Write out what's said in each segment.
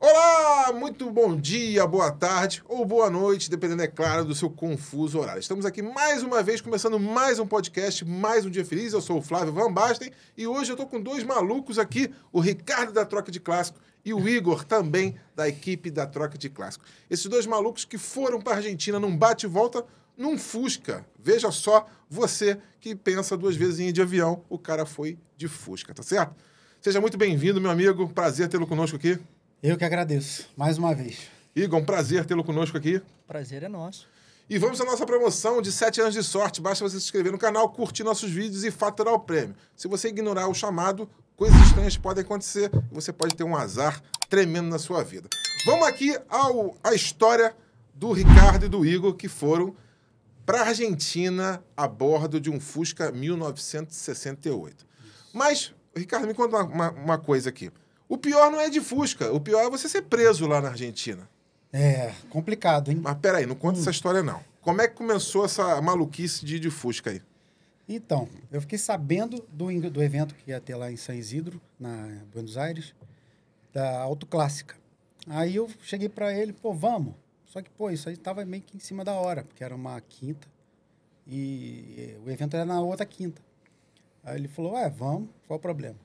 Olá, muito bom dia, boa tarde ou boa noite, dependendo, é claro, do seu confuso horário. Estamos aqui mais uma vez, começando mais um podcast, mais um dia feliz. Eu sou o Flávio Van Basten e hoje eu tô com dois malucos aqui, o Ricardo da Troca de Clássico e o Igor também da equipe da Troca de Clássico. Esses dois malucos que foram para a Argentina num bate-volta num Fusca. Veja só, você que pensa duas vezes em ir de avião, o cara foi de Fusca, tá certo? Seja muito bem-vindo, meu amigo. Prazer tê-lo conosco aqui. Eu que agradeço, mais uma vez. Igor, um prazer tê-lo conosco aqui. Prazer é nosso. E vamos à nossa promoção de 7 anos de sorte. Basta você se inscrever no canal, curtir nossos vídeos e faturar o prêmio. Se você ignorar o chamado, coisas estranhas podem acontecer e você pode ter um azar tremendo na sua vida. Vamos aqui ao, à história do Ricardo e do Igor que foram para a Argentina a bordo de um Fusca 1968. Mas, Ricardo, me conta uma, uma, uma coisa aqui. O pior não é de Fusca, o pior é você ser preso lá na Argentina. É, complicado, hein? Mas peraí, não conta essa história não. Como é que começou essa maluquice de de Fusca aí? Então, eu fiquei sabendo do, do evento que ia ter lá em São Isidro, na Buenos Aires, da Autoclássica. Aí eu cheguei pra ele, pô, vamos. Só que, pô, isso aí tava meio que em cima da hora, porque era uma quinta e o evento era na outra quinta. Aí ele falou, ué, vamos, qual o problema?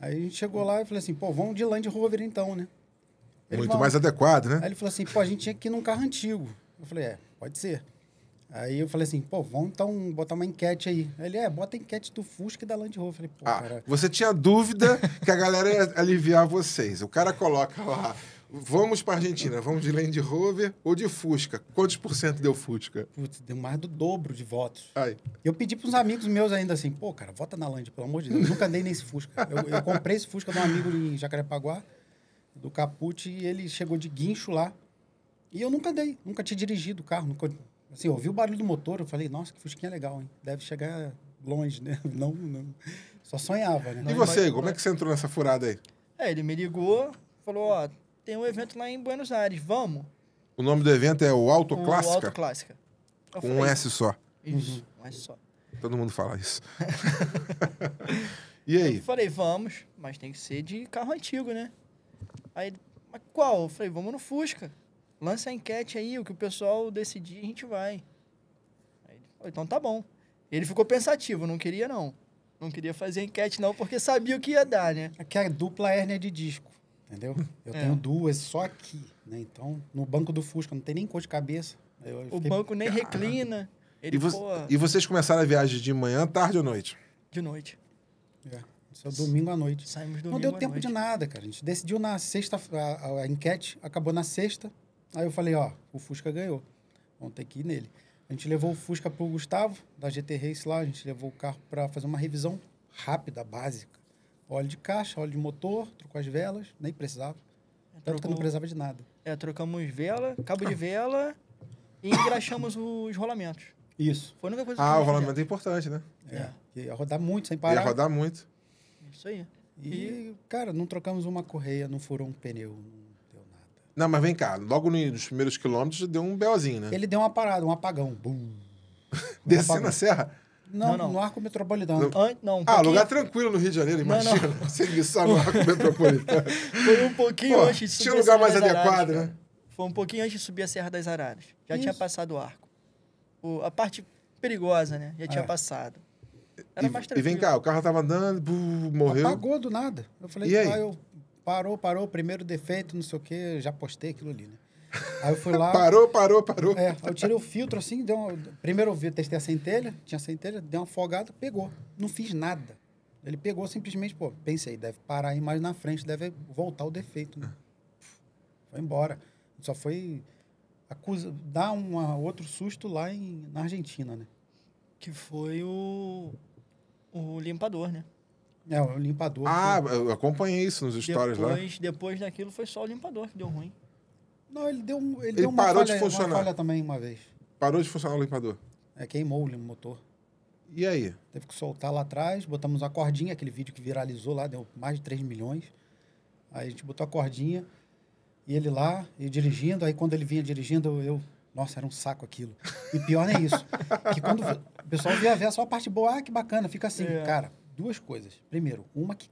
Aí a gente chegou lá e falei assim, pô, vamos de Land Rover então, né? Ele, Muito "Vamos." mais adequado, né? Aí ele falou assim, pô, a gente tinha que ir num carro antigo. Eu falei, é, pode ser. Aí eu falei assim, pô, vamos então botar uma enquete aí. Aí ele, é, bota a enquete do Fusca e da Land Rover. Eu falei, pô, Ah, cara... você tinha dúvida que a galera ia aliviar vocês. O cara coloca lá, vamos para Argentina, vamos de Land Rover ou de Fusca. Quantos por cento deu Fusca? Putz, deu mais do dobro de votos. Aí. Eu pedi para uns amigos meus ainda assim, pô, cara, vota na Land, pelo amor de Deus. Eu nunca andei nesse Fusca. Eu, eu comprei esse Fusca de um amigo em Jacarepaguá, do Caput, e ele chegou de guincho lá. E eu nunca andei, nunca tinha dirigido o carro. Nunca, assim, eu ouvi o barulho do motor, eu falei, nossa, que Fusquinha legal, hein? Deve chegar longe, né? Não, não. Só sonhava, né? E Não, você, como é que você entrou nessa furada aí? É, ele me ligou, falou, ó, tem um evento lá em Buenos Aires, vamos? O nome do evento é o O Autoclássica? Autoclássica. Eu Com um S só. Isso, um S só. Todo mundo fala isso. e aí? Eu falei, vamos, mas tem que ser de carro antigo, né? Aí, mas qual? Eu falei, vamos no Fusca. Lança a enquete aí, o que o pessoal decidir, a gente vai. Aí ele falou, então tá bom. Ele ficou pensativo, não queria não. Não queria fazer enquete não, porque sabia o que ia dar, né? Aqui é a dupla hérnia de disco, entendeu? Eu É. tenho duas só aqui, né? Então, no banco do Fusca não tem nem cor de cabeça. Eu O fiquei- banco nem reclina. Ele, E, vo- pô, e vocês começaram a viagem de manhã, tarde ou noite? de noite. É, isso é domingo à noite. Saímos domingo Não deu à tempo noite. de nada, cara. A gente decidiu na sexta, a, a- a enquete acabou na sexta. Aí eu falei, ó, o Fusca ganhou. Vamos ter que ir nele. A gente levou o Fusca pro Gustavo, da GT Race lá. A gente levou o carro para fazer uma revisão rápida, básica. Óleo de caixa, óleo de motor, trocou as velas, nem precisava. Tanto que eu não precisava de nada. É, trocamos vela, cabo de vela e engraxamos os rolamentos. Isso. Foi a única coisa que Ah, o rolamento é importante, né? É. Ia rodar muito sem Ia parar. rodar muito. Isso aí. E, cara, não trocamos uma correia, não furou um pneu, não deu nada. Não, mas vem cá, logo no- nos primeiros quilômetros deu um belzinho, né? Ele deu uma parada, um apagão. Bum. Descendo a serra. Não, Não, não. no arco metropolitano. An- não, um Ah, pouquinho- lugar tranquilo no Rio de Janeiro, Não, não. imagina. Você guiçar no arco metropolitano. Foi um pouquinho Pô, antes de subir tinha a lugar mais adequado, Araras, né? cara. Foi um pouquinho antes de subir a Serra das Araras. Já Isso. tinha passado o arco. O- a parte perigosa, né? Já tinha É. passado. Era E, mais e tranquilo. vem cá, o carro tava andando, bu, morreu. Apagou do nada. Eu falei, E aí? ah, eu parou, parou, primeiro defeito, não sei o quê, já postei aquilo ali, né? Aí eu fui lá. Parou, parou, parou. É, aí eu tirei o filtro assim, deu uma- primeiro eu testei a centelha, tinha centelha, deu uma folgada, pegou. Não fiz nada. Ele pegou simplesmente, pô, pensei, deve parar aí mais na frente, deve voltar o defeito, né? Foi embora. Só foi acusa, dar um outro susto lá em, na Argentina, né? Que foi o, o limpador, né? É, o limpador. Ah, eu acompanhei isso nos stories lá. depois, depois daquilo foi só o limpador que deu ruim. Não, ele deu, um, ele Ele deu uma, parou de falha, funcionar. uma falha também uma vez. Parou de funcionar o limpador. É, queimou o motor. E aí? Teve que soltar lá atrás, botamos uma cordinha, aquele vídeo que viralizou lá, deu mais de 3 milhões. Aí a gente botou a cordinha, e ele lá, e dirigindo, aí quando ele vinha dirigindo, eu, nossa, era um saco aquilo. E pior não é isso, que quando o pessoal via ver só a parte boa, ah, que bacana, fica assim, É. cara, duas coisas. Primeiro, uma que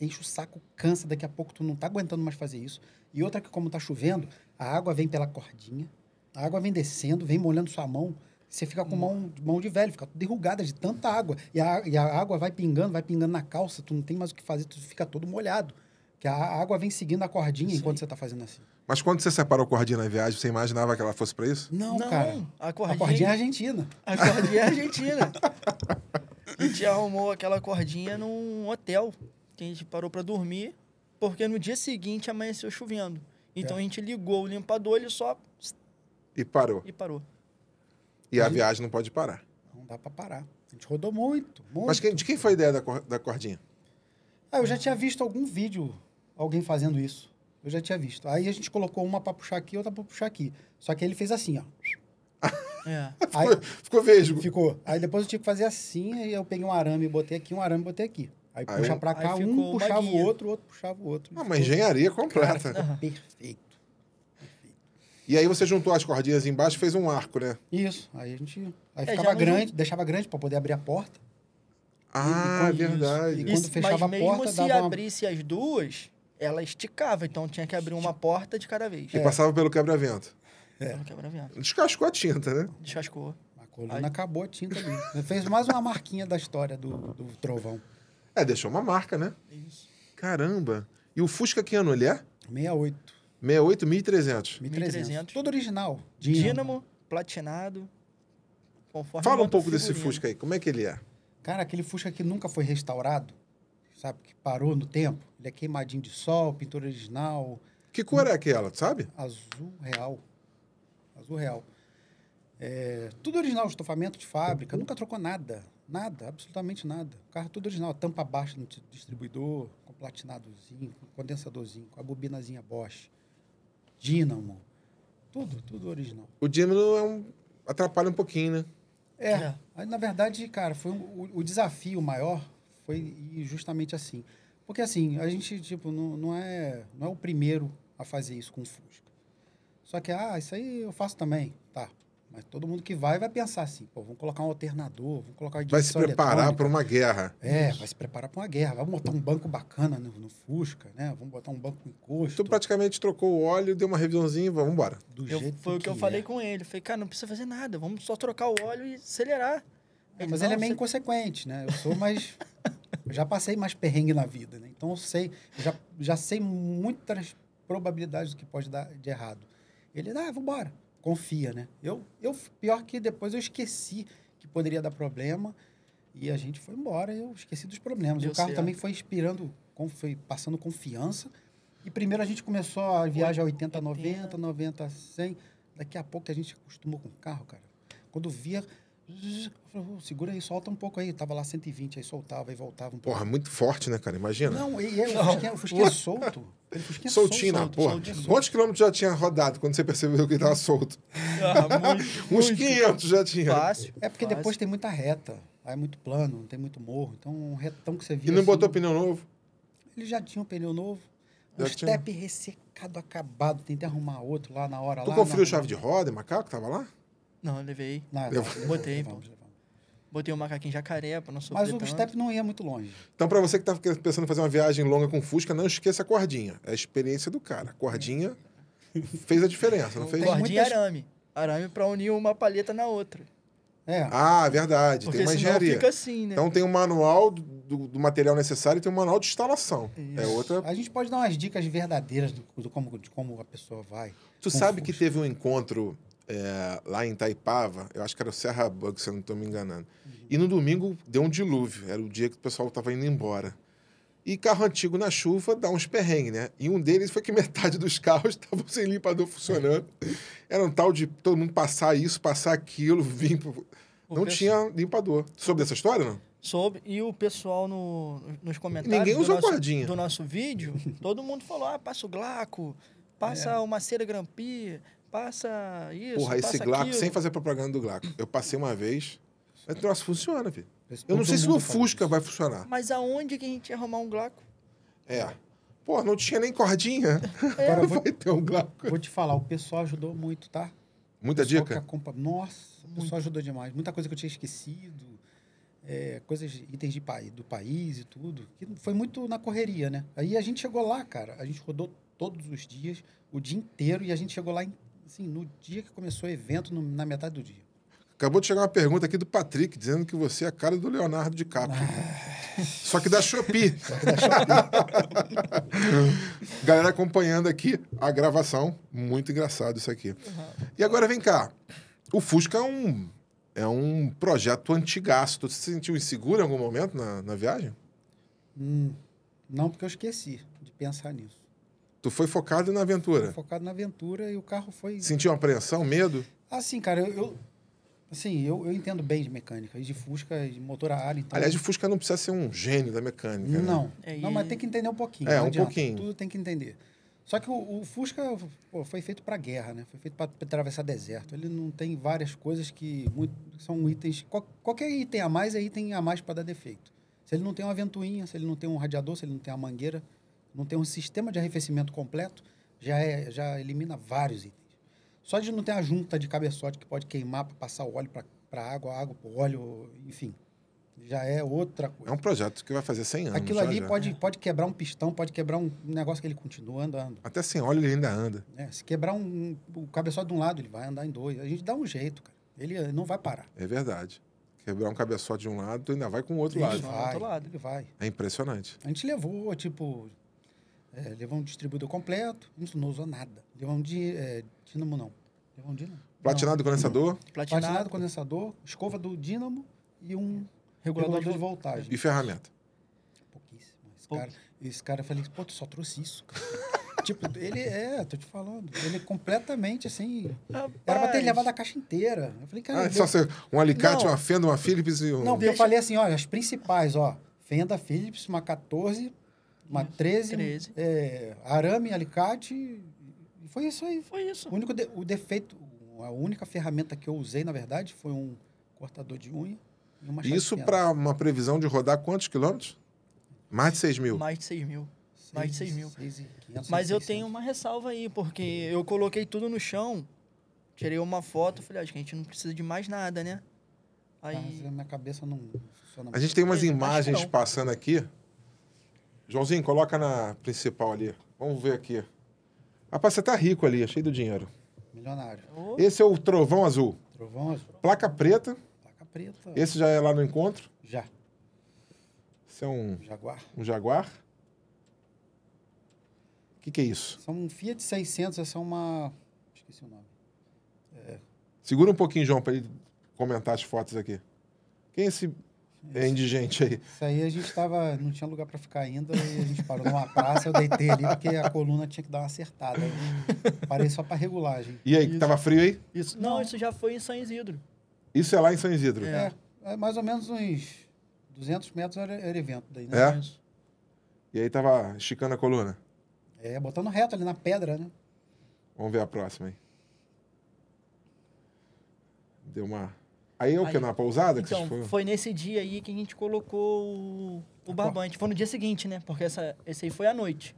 enche o saco, cansa, daqui a pouco tu não tá aguentando mais fazer isso. E outra que como tá chovendo, a água vem pela cordinha, a água vem descendo, vem molhando sua mão, você fica com mão, mão de velho, fica derrugada de tanta água. E a, e a água vai pingando, vai pingando na calça, tu não tem mais o que fazer, tu fica todo molhado. Que a água vem seguindo a cordinha Isso enquanto você tá fazendo assim. Mas quando você separou a cordinha na viagem, você imaginava que ela fosse pra isso? Não, Não, cara. a A cordinha- cordinha é argentina. A cordinha é argentina. A gente arrumou aquela cordinha num hotel. Que a gente parou pra dormir, porque no dia seguinte amanheceu chovendo. Então É. a gente ligou o limpador, ele só E parou. e parou. E a viagem não pode parar. Não dá pra parar. A gente rodou muito, muito. Mas de quem foi a ideia da, cor- da cordinha? Ah, eu já tinha visto algum vídeo, alguém fazendo isso. Eu já tinha visto. Aí a gente colocou uma pra puxar aqui, outra pra puxar aqui. Só que ele fez assim, ó. É. Aí Ficou vesgo. ficou. Aí depois eu tive que fazer assim, aí eu peguei um arame e botei aqui, um arame e botei aqui. Aí Aí puxa pra Aí cá, um puxava o outro, o outro puxava o outro. Ah, uma engenharia Cara, completa. ficou Aham. perfeito. E aí você juntou as cordinhas embaixo e fez um arco, né? Isso. Aí a gente. Aí É, ficava grande, deixava grande pra poder abrir a porta. Ah, quando- verdade. E quando Isso, fechava a mas mesmo porta, se dava uma- abrisse as duas, ela esticava. Então tinha que abrir uma porta de cada vez. E É. passava pelo quebra-vento. É. Não quebra-vento. Descascou a tinta, né? Descascou. A coluna Aí- acabou a tinta ali. Fez mais uma marquinha da história do, do trovão. É, deixou uma marca, né? Isso. Caramba. E o Fusca que ano ele é? 68. 68, 1300. 1300. 1300. Tudo original. Dínamo, platinado. Conforme Fala um pouco desse figurino. Fusca aí. Como é que ele é? Cara, aquele Fusca que nunca foi restaurado, sabe? Que parou no tempo. Ele é queimadinho de sol, pintura original, Que cor é aquela, tu sabe? azul real. Azul real. É, tudo original, estofamento de fábrica, nunca trocou nada. Nada, absolutamente nada. O carro tudo original, tampa baixa no di- distribuidor, com platinadozinho, com condensadorzinho, com a bobinazinha Bosch, dínamo, tudo, tudo original. O Dínamo é um... atrapalha um pouquinho, né? É, É. aí, na verdade, cara, foi um- o, o desafio maior foi justamente assim. Porque assim, a gente, tipo, não, não, é, não é o primeiro a fazer isso com o Fusca. Só que, ah, isso aí eu faço também. Tá. Mas todo mundo que vai vai pensar assim, pô, vamos colocar um alternador, vamos colocar uma Vai se preparar para uma guerra. É, vai se preparar para uma guerra. Vamos botar um banco bacana no, no Fusca, né? Vamos botar um banco com encosto. Tu praticamente trocou o óleo, deu uma revisãozinha e vamos embora. do Eu- jeito foi o que eu é. falei com ele. Falei, cara, não precisa fazer nada. Vamos só trocar o óleo e acelerar. É, mas ele é "Não, meio você- inconsequente, né? Eu sou mais. eu já passei mais perrengue na vida, né? Então eu sei, eu já, já sei muitas probabilidades do que pode dar de errado. Ele, ah, vambora. Confia, né? Eu, eu, pior que depois eu esqueci que poderia dar problema e a gente foi embora eu esqueci dos problemas. Deu o carro certo. também foi inspirando, foi passando confiança. E primeiro a gente começou a viagem a 80, 90, 90, 100. Daqui a pouco a gente acostumou com o carro, cara. Quando via, falei, "Ô, segura aí, solta um pouco aí. Tava lá 120, aí soltava e voltava um pouco. Porra, muito forte, né, cara? Imagina. Não, e, e, Não. o Fusquinha, o Fusquinha é solto. Ele Fusquinha Soltinho na solto, porra. solto. Quantos quilômetros já tinha rodado quando você percebeu que ele tava solto? Ah, muito, Uns muito 500 já tinha. Fácil. É porque fácil. depois tem muita reta. Aí é muito plano, não tem muito morro. Então, um retão que você E via. não assim, botou pneu novo? Ele já tinha um pneu novo. Tinha. step ressecado, acabado. Tentei arrumar outro lá na hora. Tu lá, conferiu na- chave de roda, macaco, tava lá? Não, eu levei. Não, Eu- levamos, Botei, levamos, pô. levamos. Botei o macaquinho jacaré pra não sofrer Mas o tanto. step não ia muito longe. Então, pra você que tá pensando em fazer uma viagem longa com Fusca, não esqueça a cordinha. É a experiência do cara. A cordinha fez a diferença, não fez? Tem Cordinha muitas- arame. Arame pra unir uma palheta na outra. É. Ah, verdade. Porque tem uma engenharia. fica assim, né? Então tem um manual do, do- do material necessário e tem um manual de instalação. É Isso. outra. A gente pode dar umas dicas verdadeiras do, do como, de como a pessoa vai. Tu sabe que teve um encontro é, lá em Taipava, eu acho que era o Serra Bug, se eu não estou me enganando. E no domingo deu um dilúvio, era o dia que o pessoal estava indo embora. E carro antigo na chuva dá uns perrengues, né? E um deles foi que metade dos carros estavam sem limpador funcionando. Era um tal de todo mundo passar isso, passar aquilo, vir. pro- Não pessoal- tinha limpador. Soube dessa história, não? Soube. E o pessoal no, nos comentários Ninguém do, usou nosso, cordinha. do nosso vídeo, todo mundo falou, ah, passa o glaco, passa É. uma cera Grampi, passa isso, Porra, esse passa Glaco, aquilo. sem fazer propaganda do Glaco. Eu passei uma vez. Mas o troço funciona, filho. Esse- Eu não sei se no Fusca disso. vai funcionar. Mas aonde que a gente ia arrumar um glaco? É. Pô, não tinha nem cordinha. Agora eu vou, Vai ter um Glaco. vou te falar, o pessoal ajudou muito, tá? Muita dica? acompa- Nossa, o pessoal ajudou demais. Muita coisa que eu tinha esquecido. é, coisas, itens de, pai- do país e tudo. Que foi muito na correria, né? Aí a gente chegou lá, cara. A gente rodou todos os dias, o dia inteiro, e a gente chegou lá, em- assim, no dia que começou o evento, no- na metade do dia. Acabou de chegar uma pergunta aqui do Patrick, dizendo que você é a cara do Leonardo DiCaprio. Só que da Shopee. Galera acompanhando aqui a gravação. Muito engraçado isso aqui. E agora vem cá. O Fusca é um, é um projeto antigaço. Tu se sentiu inseguro em algum momento na, na viagem? Hum, não, porque eu esqueci de pensar nisso. Tu foi focado na aventura. focado na aventura e o carro foi. Sentiu uma apreensão, medo? Assim, cara, eu. eu- assim, eu, eu entendo bem de mecânica, e de Fusca, e de motor a ar, então. Aliás, o Fusca não precisa ser um gênio da mecânica. né? Não, É, não, e- mas tem que entender um pouquinho. É, não um adianta, pouquinho. Tudo tem que entender. Só que o, o Fusca pô, foi feito para guerra, né? Foi feito para atravessar deserto. Ele não tem várias coisas que muito- são itens. qual- qualquer item a mais é item a mais para dar defeito. Se ele não tem uma ventoinha, se ele não tem um radiador, se ele não tem uma mangueira, não tem um sistema de arrefecimento completo, já, é, já elimina vários itens. Só de não ter a junta de cabeçote que pode queimar para passar o óleo para água, a água para óleo, enfim. Já é outra coisa. É um projeto que vai fazer 100 anos. Aquilo já, ali já. Pode, pode quebrar um pistão, pode quebrar um negócio que ele continua andando. Até sem óleo ele ainda anda. né? Se quebrar um, o cabeçote de um lado, ele vai andar em dois. A gente dá um jeito, cara. Ele não vai parar. É verdade. Quebrar um cabeçote de um lado, tu ainda vai com o outro ele lado. vai. vai, outro lado. ele vai. É impressionante. A gente levou, tipo, é, levou um distribuidor completo, gente não usou nada. Levou um di, é, dínamo, não. Levou um dínamo? Platinado condensador Platinado, Platinado, condensador, escova do dínamo e um regulador, regulador de de voltagem. e ferramenta. Pouquíssimo. Esse Pouco. cara, esse cara, eu falei, pô, tu só trouxe isso, cara. tipo, ele é, tô te falando. Ele é completamente assim. Era pra ter Rapaz, levado a caixa inteira. Eu falei, cara. Ah, ele só ser um alicate, Não. uma fenda, uma Philips e um... Não, porque eu falei assim, olha, as principais, ó. Fenda Philips, uma 14, uma Isso, 13, 13. é, arame, alicate. E foi isso aí. Foi isso. O único de- o defeito, a única ferramenta que eu usei, na verdade, foi um cortador de unha e uma Isso para uma previsão de rodar quantos quilômetros? Mais de 6 mil. Mais de 6 mil. mais de seis mil. seis e quinhentos, Mas seis eu tenho uma ressalva aí, porque eu coloquei tudo no chão, tirei uma foto, falei, "Ah, acho que a gente não precisa de mais nada, né? Aí. Mas a minha cabeça não funciona A gente tem umas É, imagens passando aqui. Joãozinho, coloca na principal ali. Vamos ver aqui. Rapaz, você tá rico ali, cheio do dinheiro. milionário. Esse é o Trovão Azul. Trovão azul, Placa preta. placa preta. Esse já é lá no encontro. Já, Esse é um, Jaguar. um Jaguar. O que, que é isso? São um Fiat 600, essa é uma... Esqueci o nome. Segura um pouquinho, João, para ele comentar as fotos aqui. Quem é esse é indigente aí? Isso aí a gente tava, não tinha lugar para ficar ainda e a gente parou numa praça, eu deitei ali porque a coluna tinha que dar uma acertada. Eu parei só para regulagem. E aí, que Isso. tava frio aí? isso, não, isso já foi em São Isidro. Isso é lá em São Isidro. É. É, é mais ou menos uns 200 metros era, era evento daí, né? É? Isso. E aí tava esticando a coluna. É, botando reto ali na pedra, né? Vamos ver a próxima aí. Deu uma. Aí é o que? Aí- Na pousada? que Então, vocês foram? foi nesse dia aí que a gente colocou o, o barbante. Foi no dia seguinte, né? Porque essa, esse aí foi à noite.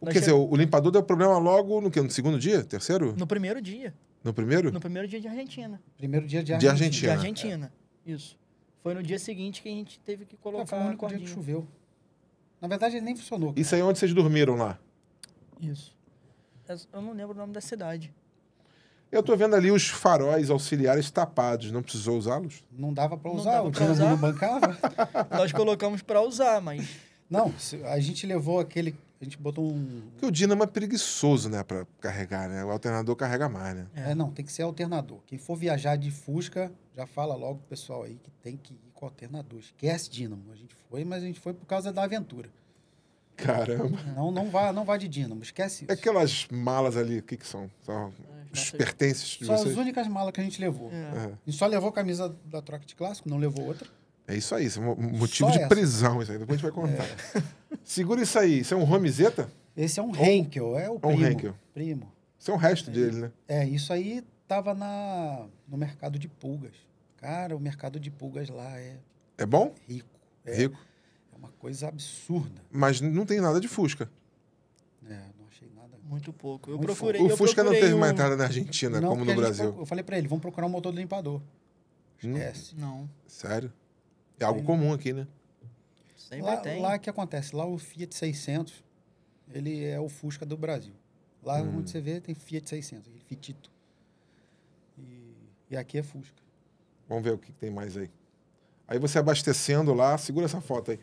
O- nós Quer dizer, che- o, o limpador deu problema logo no quê? No segundo dia? Terceiro? No primeiro dia. No primeiro? No primeiro dia de Argentina. Primeiro dia de De Argentina. De Argentina. Argentina. Isso. Foi no dia seguinte que a gente teve que É, colocar foi o a único dia que choveu. Na verdade, ele nem funcionou. cara. Isso aí é onde vocês dormiram lá? Isso. Eu não lembro o nome da cidade. Eu tô vendo ali os faróis auxiliares tapados. Não precisou usá-los? Não dava para usar, dava o pra dinamo usar? não bancava. Nós colocamos pra usar, mas Não, a gente levou aquele... A gente botou um... Porque o dínamo é preguiçoso, né? Pra carregar, né? O alternador carrega mais, né? É, não, tem que ser alternador. Quem for viajar de Fusca, já fala logo pro pessoal aí que tem que ir com alternador. Esquece dínamo. A gente foi, mas a gente foi por causa da aventura. Caramba. Não, não vá, não vá de dínamo, esquece É isso. aquelas malas ali, o que que são? São os pertences de São vocês? as únicas malas que a gente levou. É. Gente só levou a camisa da troca de clássico, não levou outra. É isso aí, isso é um motivo Só de essa. prisão, isso aí. Depois a gente vai contar. Segura isso aí. Isso é um Romizeta? Esse é um Henkel, é o um primo. Henkel. Primo. Isso é o resto dele, né? É, isso aí tava na, no mercado de pulgas. Cara, o mercado de pulgas lá é É bom? rico. É, Rico. é uma coisa absurda. Mas não tem nada de Fusca. É. muito pouco. Eu Muito procurei. o eu Fusca não procurei teve uma um- entrada na Argentina, Não, como no Brasil. pro- Eu falei pra ele, vamos procurar um motor do limpador. Hum, Esquece. Não. sério? É algo comum aqui, né? Sempre Lá, tem. lá que acontece? Lá o Fiat 600, ele é o Fusca do Brasil. Lá Hum. onde você vê tem Fiat 600, aquele Fiatito. E, e aqui é Fusca. Vamos ver o que que tem mais aí. Aí você abastecendo lá, segura essa foto aí.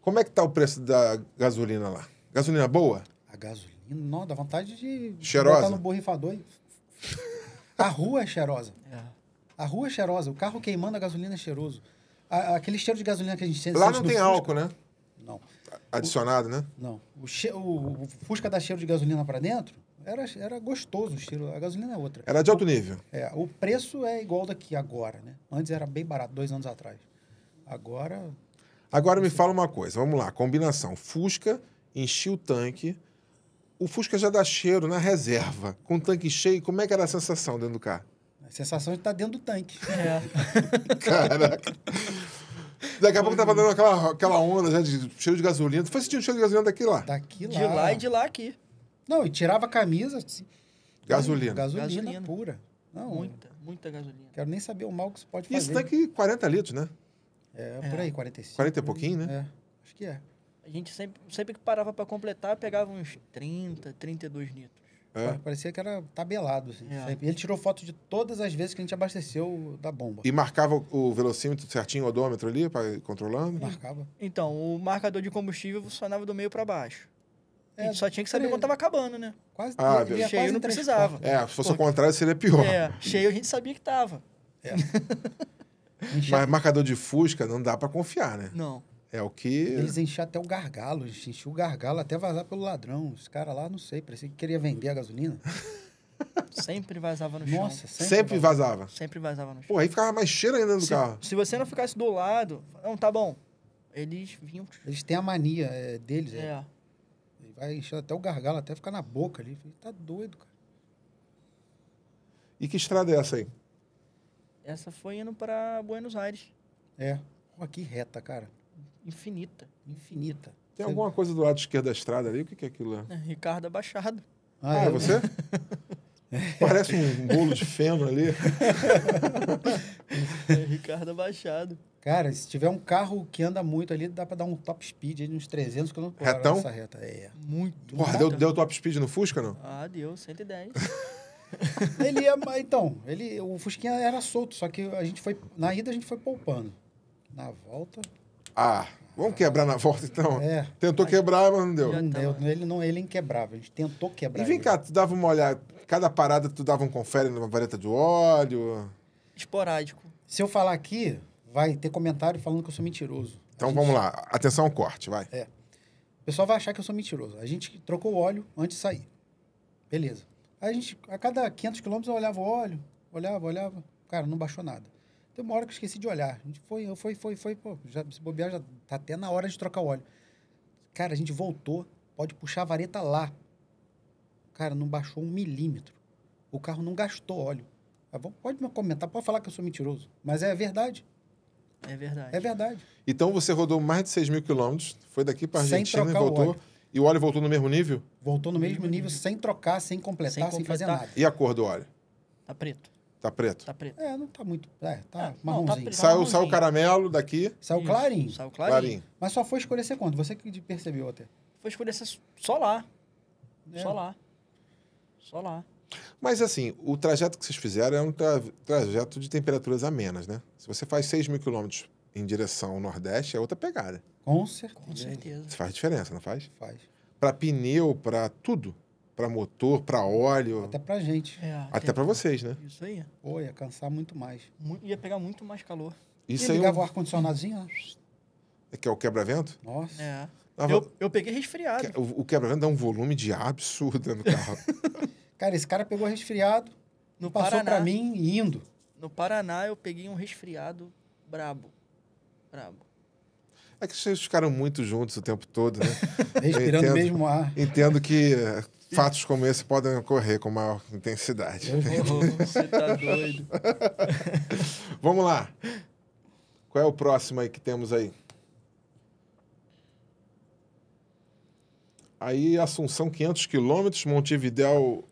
Como é que tá o preço da gasolina lá? Gasolina boa? A gasolina, não, dá vontade de Cheirosa? botar no borrifador. e- A rua é cheirosa. É. A rua é cheirosa. O carro queimando a gasolina é cheiroso. A- aquele cheiro de gasolina que a gente sente Lá não tem Fusca- álcool, né? Não, Adicionado, né? não. O, che... o, o Fusca dá cheiro de gasolina para dentro, era, era gostoso o cheiro. A gasolina é outra. Era de alto nível. É, o preço é igual daqui agora, né? Antes era bem barato, dois anos atrás. Agora, Agora me fala uma coisa, vamos lá, combinação. Fusca, enchi o tanque. O Fusca já dá cheiro na reserva. Com o tanque cheio, como é que era a sensação dentro do carro? a sensação de estar dentro do tanque. É. Caraca. Daqui a pouco tava dando aquela, aquela onda já de cheiro de gasolina. Tu foi sentir o cheiro de gasolina daqui lá? Daqui lá. De lá e de lá aqui. Não, e tirava a camisa. assim, Gasolina. Gasolina, Gasolina. pura. Não, Muita, muita gasolina. quero nem saber o mal que isso pode E esse fazer. tanque, 40 litros, né? É, É. por aí, 45. 40 e pouquinho, né? É, acho que é. A gente sempre, sempre que parava pra completar, pegava uns 30, 32 litros. É. Parecia que era tabelado. Assim, É. Ele tirou foto de todas as vezes que a gente abasteceu da bomba. E marcava o- o velocímetro certinho, o odômetro ali, pra ir controlando. Marcava. Então, o marcador de combustível funcionava do meio pra baixo. a É, gente só tinha que saber quando tava acabando, né? Quase, Ah, ele ia cheio quase não precisava. É, se fosse o contrário, seria pior. É, cheio a gente sabia que tava. Enchia- Mas marcador de Fusca não dá pra confiar, né? Não. É o que. Eles enchiam até o gargalo, a gente enchia o gargalo até vazar pelo ladrão. Os caras lá, não sei, parecia que queria vender a gasolina. Sempre vazava no chão. Nossa, sempre, Sempre vazava. vazava. Sempre vazava no chão. Pô, aí ficava mais cheiro ainda do Se, carro. se você não ficasse do lado, não, tá bom. Eles vinham. Eles têm a mania é, deles, é. É. Ele vai enchendo até o gargalo, até ficar na boca ali. Falei, tá doido, cara. E que estrada é essa aí? Essa foi indo pra Buenos Aires. É. Pô, que reta, cara. Infinita. Infinita. Tem Você- alguma coisa do lado esquerdo da estrada ali? O que, que é aquilo lá? É, Ricardo Abaixado. Ah, é eu- você? Parece um bolo de feno ali. É, Ricardo Abaixado. Cara, se tiver um carro que anda muito ali, dá pra dar um top speed aí de uns 300 km por hora nessa reta. É. Muito. Porra, deu, deu top speed no Fusca, não? Ah, deu 110. Ele ia, mas então, ele, o Fusquinha era solto, só que a gente foi, na ida a gente foi poupando. Na volta, Ah, vamos quebrar na volta então. é, Tentou quebrar, mas não deu. Não deu, ele não, ele é inquebrável, a gente tentou quebrar E vem ele. cá, tu dava uma olhada, cada parada tu dava um confere numa vareta de óleo. Esporádico. Se eu falar aqui, vai ter comentário falando que eu sou mentiroso. Então gente- vamos lá, atenção ao corte, vai. O pessoal vai achar que eu sou mentiroso. A gente trocou o óleo antes de sair. Beleza. Aí a gente, a cada 500 quilômetros, eu olhava o óleo, olhava, olhava. Cara, não baixou nada. Tem uma hora que eu esqueci de olhar. A gente foi, foi, foi, foi, pô, já, se bobear, já tá até na hora de trocar o óleo. Cara, a gente voltou, pode puxar a vareta lá. Cara, não baixou um milímetro. O carro não gastou óleo. Ah, bom, Pode me comentar, pode falar que eu sou mentiroso. Mas é verdade. É verdade. É verdade. Então você rodou mais de 6 mil quilômetros, foi daqui pra Sem Argentina e o voltou. óleo. E o óleo voltou no mesmo nível? Voltou no mesmo nível, sem trocar, sem completar, sem, Sem fazer completar. nada. E a cor do óleo? Tá preto. Tá preto? Tá preto. É, não tá muito. É, tá É, não, tá marronzinho. preto. Saiu, marronzinho. saiu o caramelo daqui, Saiu Isso, clarinho. Saiu clarinho. clarinho. Mas só foi escurecer quando? Você que percebeu até. Foi escurecer só lá. É. Só lá. Só lá. Mas assim, o trajeto que vocês fizeram é um tra- trajeto de temperaturas amenas, né? Se você faz 6 mil quilômetros em direção ao Nordeste, é outra pegada. Com certeza. Com certeza. Isso faz diferença, não faz? Faz. Para pneu, para tudo. Para motor, para óleo. Até pra gente. É, Até para vocês, né? Isso aí. Pô, ia cansar muito mais. Mu- Ia pegar muito mais calor. Isso e aí ligava é o um- ar-condicionadozinho, né? é que é o quebra-vento? Nossa. É. Ah, Eu, eu peguei resfriado. O o quebra-vento dá um volume de absurdo no carro. Cara, esse cara pegou resfriado, No passou pra mim indo. no Paraná eu peguei um resfriado brabo. Brabo. É que vocês ficaram muito juntos o tempo todo, né? Respirando entendo. o mesmo ar. Entendo que fatos como esse podem ocorrer com maior intensidade. Você tá doido. Vamos lá. Qual é o próximo aí que temos aí? Aí, Assunção, 500 quilômetros, Montevidéu,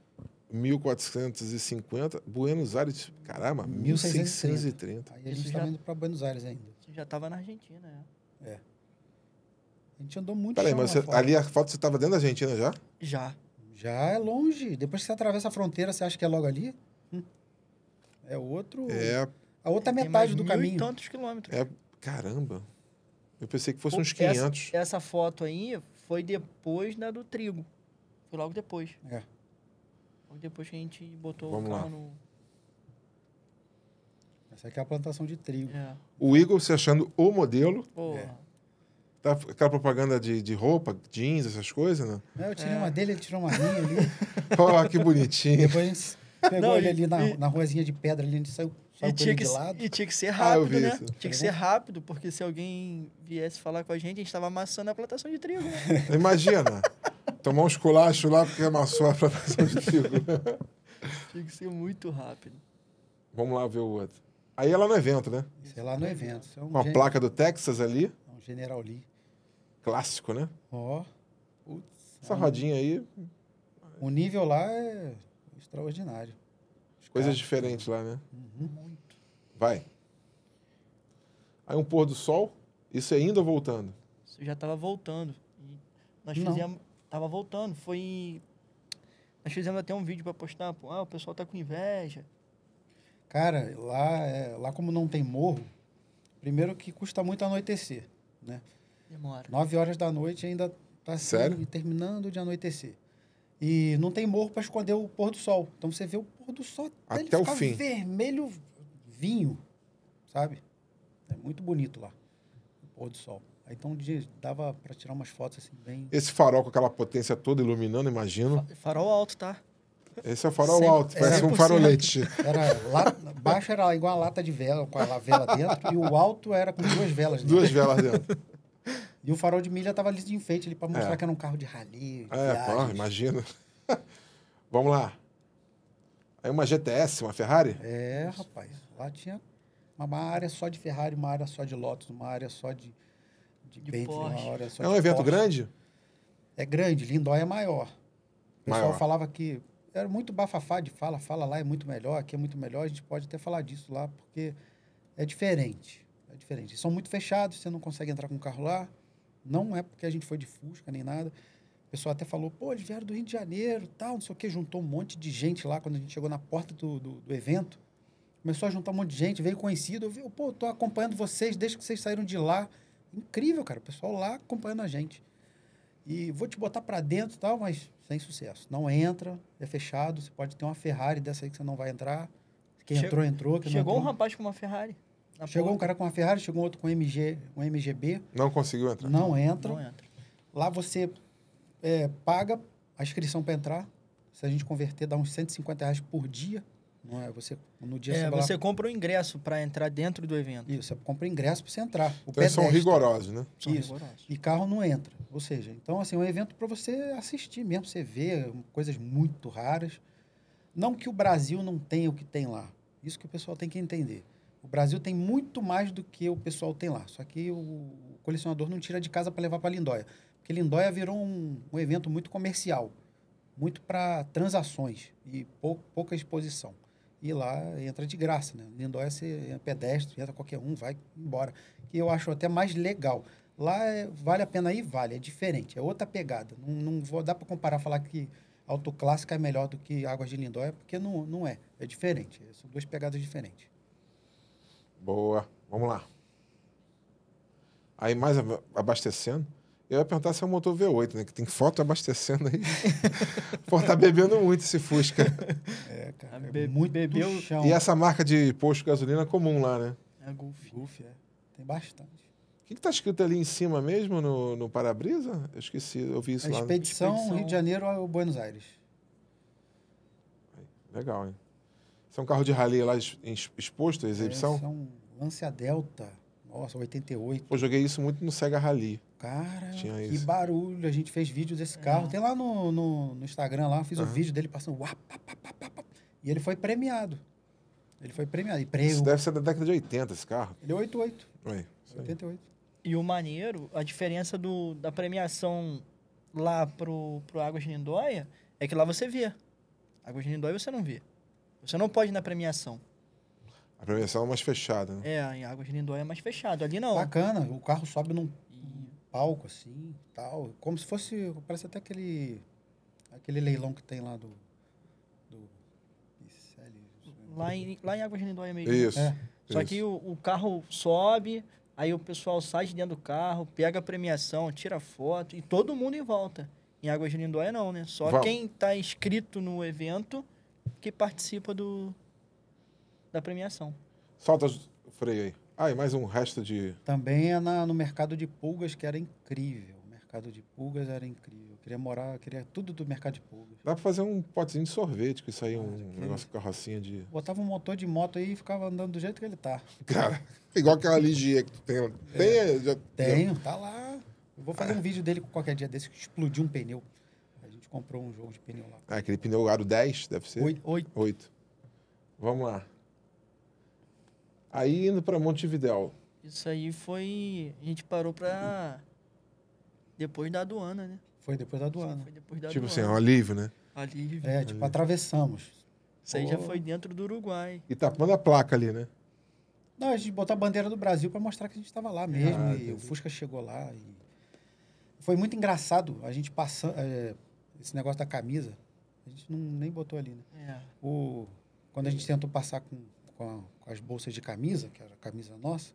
1450, Buenos Aires, caramba, 1630. Aí a gente já- indo pra Buenos Aires ainda. Já tava na Argentina, é. A gente andou muito Peraí, mas você- ali a foto você tava dentro da Argentina já? Já. Já é longe. Depois que você atravessa a fronteira, você acha que é logo ali? Hum. É outro. É, A outra Tem metade do mil caminho. e tantos quilômetros. é. Caramba. Eu pensei que fosse Pô, uns essa- 500. Essa, foto aí foi depois da do trigo. Foi logo depois. É. Logo depois que a gente botou Vamos o lá. carro no... Essa aqui é a plantação de trigo. É. O Eagle se achando o modelo. Pô, É. Tá aquela propaganda de, de roupa, jeans, essas coisas, né? É, Eu tirei É. uma dele, ele tirou uma minha ali. Ó, que bonitinho. Depois a gente pegou Não, ele e- ali na, e- na ruazinha de pedra, ali a gente saiu, saiu E tinha, que, de lado. e tinha que ser Ah, rápido, vi né? isso. Tinha que ser rápido, porque se alguém viesse falar com a gente, a gente tava amassando a plantação de trigo. Né? Imagina. Tomar um esculacho lá porque amassou a plantação de trigo. tinha que ser muito rápido. Vamos lá ver o outro. Aí é lá no evento, né? Isso é lá no evento. Isso é um, Uma gen- placa do Texas ali. um General Lee. Clássico, né? Ó. Putz, Essa rodinha aí, O nível lá é extraordinário. Os coisas caras- diferentes lá, né? Uhum. Muito. Vai. Aí um pôr do sol. Isso é indo ou voltando? Isso já tava voltando. E nós Não. fizemos. Tava voltando. Foi. Nós fizemos até um vídeo pra postar. Pô, ah, o pessoal tá com inveja. Cara, lá, é- lá como não tem morro, primeiro que custa muito anoitecer, né? Demora. Nove horas da noite ainda tá assim, Sério? e terminando de anoitecer. E não tem morro para esconder o pôr do sol. Então você vê o pôr do sol até, ele Até o ficar fim. vermelho vinho, sabe? É muito bonito lá, o pôr do sol. Aí, então dava para tirar umas fotos assim bem Esse farol com aquela potência toda iluminando, imagino. Fa- Farol alto, tá? Esse é o farol Cem- alto, é, parece um 100%. farolete. Era lá, baixo era igual a lata de vela, com a vela dentro, e o alto era com duas velas dentro. Duas velas dentro. E o farol de milha tava ali de enfeite ali para mostrar É. que era um carro de rally. É, pô, viagens. imagina. Vamos lá. Aí uma GTS, uma Ferrari? É, rapaz. Lá tinha uma área só de Ferrari, uma área só de Lotus, uma área só de, de, De Bentley, Porsche. uma área só É um de evento Porsche. grande? É grande, Lindóia é maior. O pessoal Maior. falava que era muito bafafá de fala, fala lá é muito melhor, aqui é muito melhor. A gente pode até falar disso lá, porque é diferente. É diferente. São muito fechados, você não consegue entrar com o carro lá. Não é porque a gente foi de Fusca nem nada. O pessoal até falou, pô, eles vieram do Rio de Janeiro, tal, não sei o quê. Juntou um monte de gente lá quando a gente chegou na porta do, do, do evento. Começou a juntar um monte de gente, veio conhecido. Eu vi, pô, tô acompanhando vocês desde que vocês saíram de lá. Incrível, cara. O pessoal lá acompanhando a gente. E vou te botar para dentro e tal, mas sem sucesso. Não entra, é fechado. Você pode ter uma Ferrari dessa aí que você não vai entrar. Quem Che- entrou, entrou. Quem Chegou um entrou- rapaz com uma Ferrari. Na Chegou um porta. cara com uma Ferrari, chegou outro com MG, um MGB. Não conseguiu entrar. Não entra. Não entra. Lá você é, paga a inscrição para entrar. Se a gente converter, dá uns 150 reais por dia. Não é? Você, no dia É, você lá- compra o ingresso pra entrar dentro do evento. Isso, você compra ingresso para você entrar. O Então são rigorosos, né? São Isso. rigorosos. E carro não entra. Ou seja, então, assim, é um evento para você assistir mesmo, você ver coisas muito raras. Não que o Brasil não tenha o que tem lá. Isso que o pessoal tem que entender. O Brasil tem muito mais do que o pessoal tem lá. Só que o colecionador não tira de casa para levar para Lindóia. Porque Lindóia virou um, um evento muito comercial. Muito para transações e pou- pouca exposição. E lá entra de graça, né? Lindóia você é pedestre, entra qualquer um, vai embora. Que eu acho até mais legal. Lá é- vale a pena ir? Vale, é diferente, é outra pegada. Não, não vou dar para comparar, falar que autoclássica é melhor do que Águas de Lindóia, porque não, não é. É diferente, são duas pegadas diferentes. Boa. Vamos lá. Aí mais ab- abastecendo. Eu ia perguntar se é um motor V8, né? Que tem foto abastecendo aí. Pô, tá bebendo muito esse Fusca. É, cara, Ah, é be- muito bebeu- chão. E essa marca de posto de gasolina é comum lá, né? É Golf. Golf, é. Tem bastante. O que, que tá escrito ali em cima mesmo no, no para-brisa? Eu esqueci, eu vi isso A lá. no- expedição, Expedição. Rio de Janeiro ao Buenos Aires. Legal, hein? Isso é um carro de rally lá es- es- exposto, exibição? É um Lancia Delta, nossa, 88. Pô, joguei isso muito no Sega Rally. Cara, Tinha que isso. barulho. A gente fez vídeo desse carro. Tem lá no, no, no Instagram, lá, eu fiz um Aham. vídeo dele passando. uá, pá, pá, pá, pá, pá. E ele foi premiado. Ele foi premiado. E pre... Isso deve ser da década de 80, esse carro. Ele é 88. Aí, isso aí. 88. E o maneiro, a diferença do, da premiação lá pro, pro Águas de Lindóia é que lá você vê. Águas de Lindóia você não vê. Você não pode ir na premiação. A premiação é mais fechada, né? É, em Águas de Lindóia é mais fechado. Ali não. Bacana, o carro sobe num palco assim, tal, como se fosse, parece até aquele aquele leilão que tem lá do do Picelli, Lá em, lá em Águas de Lindóia mesmo. Isso. É. Só isso. que o, o carro sobe, aí o pessoal sai de dentro do carro, pega a premiação, tira foto e todo mundo em volta. Em Águas de Lindóia não, né? Só Vamos. quem tá inscrito no evento que participa do da premiação. Solta o freio aí. Ah, e mais um resto de. Também é na, no mercado de pulgas que era incrível. O mercado de pulgas era incrível. Eu queria morar, eu queria tudo do mercado de pulgas. Dá pra fazer um potezinho de sorvete com isso aí, um Ah, que- negócio com carrocinha de. Botava um motor de moto aí e ficava andando do jeito que ele tá. Cara, igual aquela Ligia que tu tem. Tem, já, Tenho, tá lá. Eu vou fazer um vídeo dele qualquer dia desse que explodiu um pneu. Comprou um jogo de pneu lá. Ah, aquele pneu aro 10, deve ser? Oito. Oito. 8. Vamos lá. Aí indo pra Montevidéu. Isso aí foi. A gente parou pra. Depois da aduana, né? Foi depois da aduana. Foi depois da Tipo assim, é aduana. um alívio, né? Ali. É, tipo, atravessamos. Isso aí já Pô. foi dentro do Uruguai. E tapando a placa ali, né? Não, a gente botou a bandeira do Brasil para mostrar que a gente estava lá mesmo. Ah, e entendi. o Fusca chegou lá. E... Foi muito engraçado a gente passando. é, esse negócio da camisa, a gente não, nem botou ali, né? É. O, quando a gente tentou passar com, com, a- com as bolsas de camisa, que era a camisa nossa,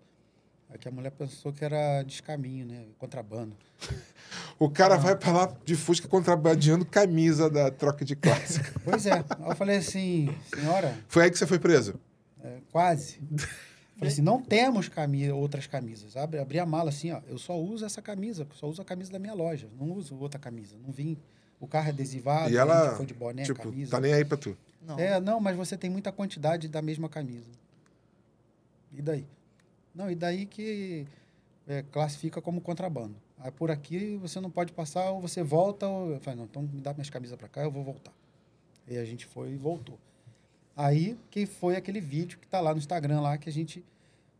é que a mulher pensou que era descaminho, né? Contrabando. O cara vai pra lá de Fusca contrabandeando camisa da troca de classe. Pois é. Eu falei assim, senhora, Foi aí que você foi preso? é, quase. Falei assim, não temos camisa, outras camisas. Abre, abri a mala assim, ó. Eu só uso essa camisa, só uso a camisa da minha loja. Não uso outra camisa. Não vim. O carro é adesivado, E ela, foi de boné, tipo, camisa. tá nem aí pra tu. Não. É, não, mas você tem muita quantidade da mesma camisa. E daí? Não, e daí que é, classifica como contrabando. Aí por aqui você não pode passar, ou você volta, ou... Eu falei, não, então me dá minhas camisas pra cá, eu vou voltar. E a gente foi e voltou. Aí que foi aquele vídeo que tá lá no Instagram lá, que a gente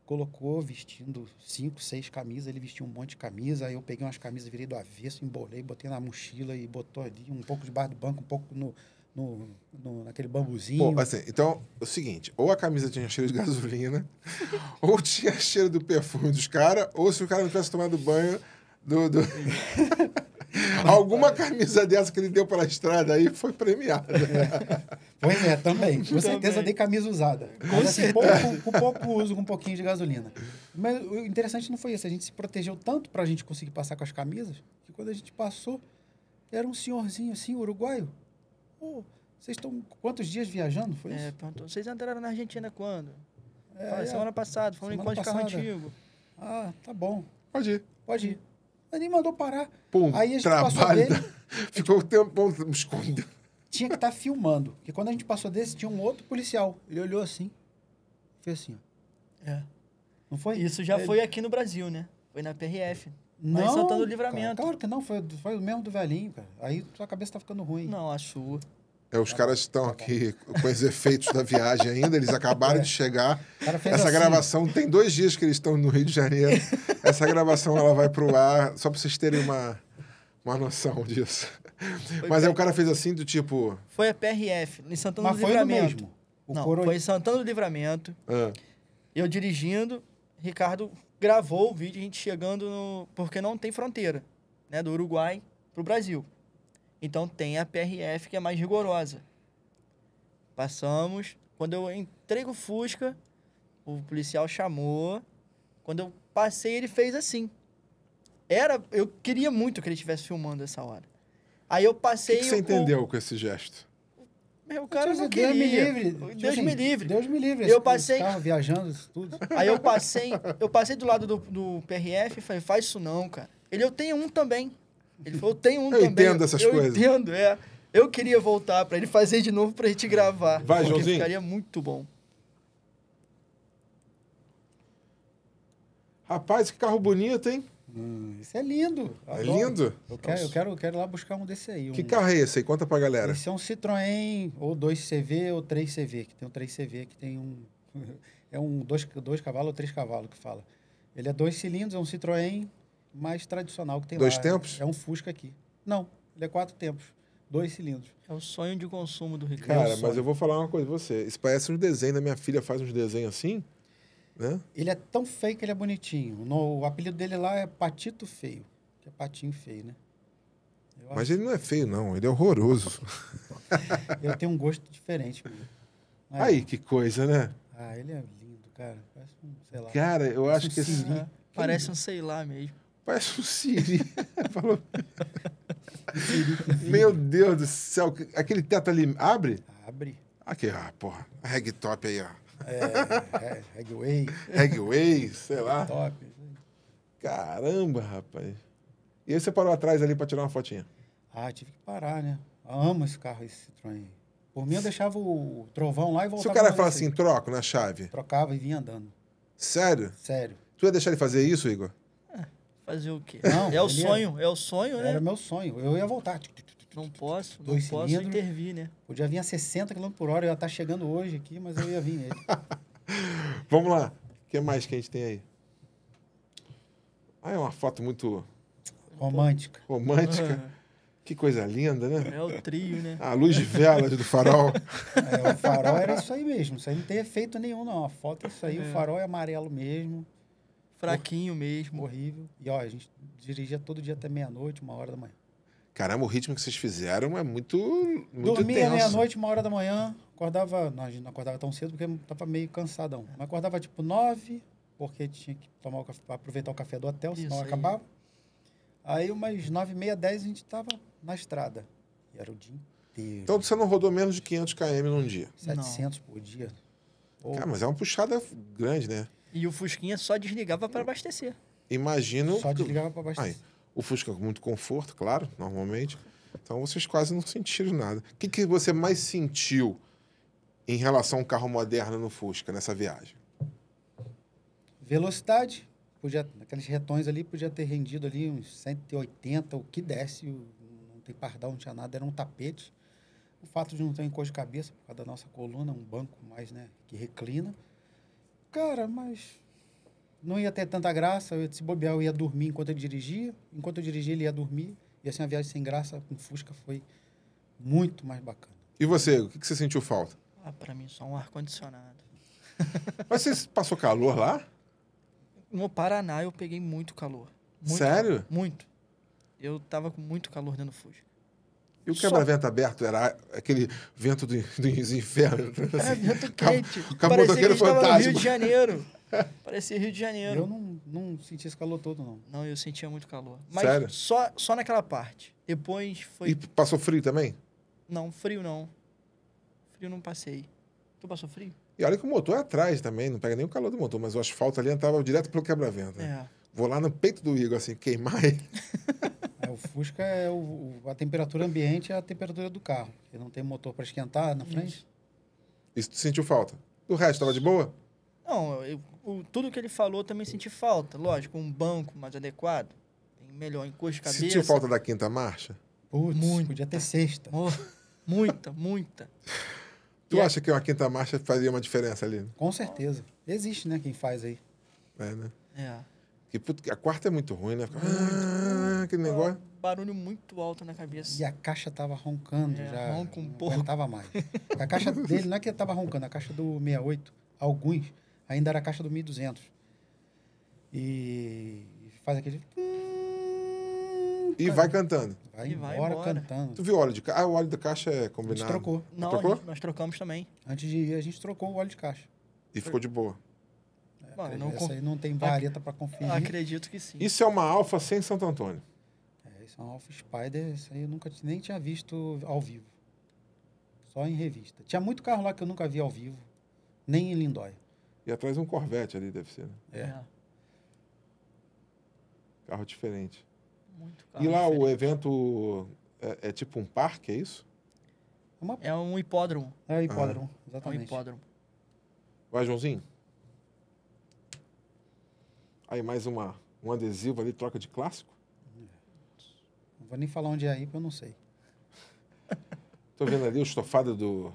colocou vestindo cinco, seis camisas, ele vestiu um monte de camisa, aí eu peguei umas camisas, virei do avesso, embolei, botei na mochila e botou ali um pouco debaixo do banco, um pouco no, no, no- naquele bambuzinho. Pô, assim, então, é o seguinte, ou a camisa tinha cheiro de gasolina, ou tinha cheiro do perfume dos caras, ou se o cara não tivesse tomado banho do... do- Alguma camisa dessa que ele deu pela estrada aí foi premiada. Pois é, também. Com certeza Também. dei camisa usada. Mas assim, pouco, com, com pouco uso, com um pouquinho de gasolina. Mas o interessante não foi isso. A gente se protegeu tanto pra gente conseguir passar com as camisas, que quando a gente passou, era um senhorzinho assim, uruguaio. Ô, vocês estão quantos dias viajando? Foi? É, vocês entraram na Argentina quando? É, Falei, é. semana passada, foi um encontro de carro antigo. Ah, tá bom. Pode ir. Pode ir. Mas nem mandou parar. Pum, Aí a gente passou dele, Ficou o tempo bom escondendo. tinha que estar filmando. Porque quando a gente passou desse, tinha um outro policial. Ele olhou assim, fez assim, ó. É. Não foi? Isso já Ele- foi aqui no Brasil, né? Foi na PRF. Não, em Santana do cara, Livramento. claro que não, foi, foi o mesmo do velhinho, cara. Aí sua cabeça tá ficando ruim. Não, a sua. É, os caras estão aqui com os efeitos da viagem ainda, eles acabaram de chegar. Essa assim, gravação tem dois dias que eles estão no Rio de Janeiro. Essa gravação ela vai pro ar, só pra vocês terem uma, uma noção disso. Mas aí o cara fez assim, do tipo. Foi a PRF, em Santana Mas do foi Livramento. mesmo. O Não, coro... foi em Santana do Livramento. ah, Eu dirigindo, Ricardo gravou o vídeo, a gente chegando no... Porque não tem fronteira, né? Do Uruguai pro Brasil. Então tem a PRF que é mais rigorosa. Passamos. Quando eu entrei com o Fusca, o policial chamou. Quando eu passei, ele fez assim. Era... Eu queria muito que ele estivesse filmando essa hora. Aí eu o que, passei... que você o- entendeu com esse gesto? Meu, o cara não Deus queria. me livre. Deus Tipo assim, me livre. Deus me livre. Eu passei- carro viajando, isso tudo. Aí eu passei, eu passei do lado do, do PRF e falei, faz isso não, cara. Ele, eu tenho um também. Ele falou, eu tenho um Eu também. entendo essas eu coisas. entendo, é. Eu queria voltar pra ele fazer de novo pra gente gravar. Vai, porque Joãozinho. ficaria muito bom. Rapaz, que carro bonito, hein? Hum, isso é lindo. eu É adoro. lindo? Eu quero, eu, quero, eu quero ir lá buscar um desse aí. Que um- carro é esse aí? Conta pra galera. Esse é um Citroën ou 2CV ou 3CV, que tem um 3CV que tem um. É um 2 dois, dois cavalos ou 3 cavalos que fala. Ele é dois cilindros, é um Citroën mais tradicional que tem Dois lá. tempos? É um Fusca aqui. Não, ele é quatro tempos. dois cilindros. É o sonho de consumo do Ricardo. Cara, sonho. mas eu vou falar uma coisa pra você. Isso parece um desenho da minha filha, faz uns desenhos assim, né? Ele é tão feio que ele é bonitinho. No- o apelido dele lá é Patito Feio, que é patinho feio, né? Eu, Mas acho- ele não é feio, não. Ele é horroroso. eu tenho um gosto diferente. É. Aí, que coisa, né? Ah, ele é lindo, cara. Parece um, sei lá. Cara, eu Parece acho um que esse... siri. É, parece um sei lá mesmo. Parece um Siri. Falou. Meu Deus do céu. Aquele teto ali abre? Abre. Aqui, ah, porra. A reg top aí, ó. É, é, Regway, Regway, sei lá. top. Caramba, rapaz. E aí você parou atrás ali pra tirar uma fotinha. Ah, tive que parar, né? Eu amo esse carro, esse Citroën. Por mim, eu deixava o trovão lá e voltava. Se o cara falar assim, troco na chave. Trocava e vinha andando. Sério? Sério. Tu ia deixar ele fazer isso, Igor? Fazer o quê? Não, é o é- sonho, é o sonho, né? Era meu sonho. Eu ia voltar. Não posso, não Dois posso cilindros. intervir, né? Podia vir a 60 km por hora. Eu ia estar chegando hoje aqui, mas eu ia vir nele. Vamos lá. O que mais que a gente tem aí? Ah, é uma foto muito Romântica. romântica. Que coisa linda, né? É o trio, né? A luz de vela do farol. É, o farol era isso aí mesmo. Isso aí não tem efeito nenhum, não. A foto é isso aí. É. O farol é amarelo mesmo. Fraquinho mesmo. Horrível. E ó, a gente dirigia todo dia até meia-noite, uma hora da manhã. Caramba, o ritmo que vocês fizeram é muito, muito Dormia meia-noite, uma hora da manhã. Acordava. Não, a gente não acordava tão cedo porque tava meio cansadão. Mas acordava tipo nove, porque tinha que tomar o café, aproveitar o café do hotel, senão Isso aí. acabava. Aí umas nove e meia, dez a gente tava na estrada. E era o dia inteiro. Então você não rodou menos de 500 km num dia. 700 por dia. Cara, mas é uma puxada grande, né? E o Fusquinha só desligava para abastecer. Imagino. só desligava para abastecer. Aí, o Fusca com muito conforto, claro, normalmente. Então vocês quase não sentiram nada. O que, que você mais sentiu em relação ao carro moderno no Fusca nessa viagem? Velocidade, podia, naqueles retões ali, podia ter rendido ali uns 180, o que desce, o- não tem pardal, não tinha nada, era um tapete. O fato de não ter encosto de cabeça, por causa da nossa coluna, um banco mais, né, que reclina. Cara, mas não ia ter tanta graça, eu, se bobear eu ia dormir enquanto eu dirigia, enquanto eu dirigia ele ia dormir, e assim a viagem sem graça com Fusca foi muito mais bacana. E você, o que, que você sentiu falta? Ah, para mim só um ar-condicionado. Mas você passou calor lá? No Paraná eu peguei muito calor. Muito Sério? calor, muito. Eu tava com muito calor dentro do Fusca. E o Só- quebra-vento aberto era aquele vento do, dos infernos? Era assim? vento Cabo- quente. Cabo Parecia que a gente tava no Rio fantasma. de Janeiro. Parecia Rio de Janeiro. Eu não, não senti esse calor todo, não. Não, eu sentia muito calor. Mas Sério? Só, só naquela parte. Depois foi. E passou frio também? Não, frio não. Frio não passei. Tu passou frio? E olha que o motor é atrás também, não pega nem o calor do motor, mas o asfalto ali entrava direto pelo quebra-vento. né? É. Vou lá no peito do Igor, assim, queimar ele. É, o Fusca é o, o- a temperatura ambiente é a temperatura do carro. Ele não tem motor para esquentar na frente. Isso tu sentiu falta. O resto tava de boa? Não, eu- o- tudo que ele falou eu também senti falta. Lógico, um banco mais adequado. Tem melhor encosto de cabeça. Sentiu falta da quinta marcha? Putz, Muito. podia ter sexta. Oh, muita, muita. Tu E acha que uma quinta marcha faria uma diferença ali? Com certeza. Existe, né, quem faz aí. É, né? É. Que, puto, a quarta é muito ruim, né? Fica, ah, aquele negócio. Barulho muito alto na cabeça. E a caixa tava roncando É, já. ronca um não pouco. aguentava mais. A caixa dele não é que tava roncando, a caixa do 68, alguns, ainda era a caixa do 1200. E faz aquele... E vai cantando. Vai E vai embora, embora. cantando. Tu viu o óleo de caixa? Ah, o óleo da caixa é A gente combinado. trocou. Não, Trocou? a gente- nós trocamos também. Antes de ir, a gente trocou o óleo de caixa. E ficou de boa. Eu não Essa conf- aí não tem vareta para conferir. Acredito que sim. Isso é uma Alfa sem Santo Antônio. É, isso é um Alpha Spider, isso aí eu nunca nem tinha visto ao vivo. Só em revista. Tinha muito carro lá que eu nunca vi ao vivo, nem em Lindóia. E atrás um Corvette ali, deve ser. Né? É. Carro diferente. Muito e carro lá o diferente. evento é, é tipo um parque, é isso? É, uma, É um hipódromo. é o hipódromo, É um exatamente. hipódromo. Vai, Joãozinho? Aí mais uma, um adesivo ali, troca de clássico. Não vou nem falar onde é aí, porque eu não sei. Tô vendo ali o estofado do,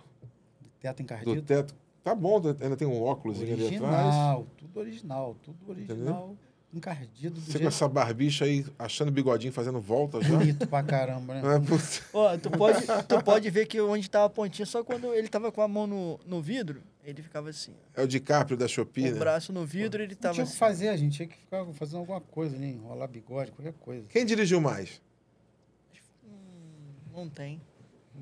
Teto do encardido. teto. Tá bom, ainda tem um óculos ali atrás. original, tudo original, tudo original. encardido do Você com jeito essa barbicha aí, achando bigodinho, fazendo volta já? bonito pra caramba, né? Ó, tu pode, tu pode ver que onde tava a pontinha, só quando ele tava com a mão no, no vidro, ele ficava assim. É o DiCaprio da Shopee, O né? braço no vidro, ele Não tava tinha o que assim. fazer, a gente tinha que ficar fazendo alguma coisa ali, enrolar bigode, qualquer coisa. Quem dirigiu mais? Não tem.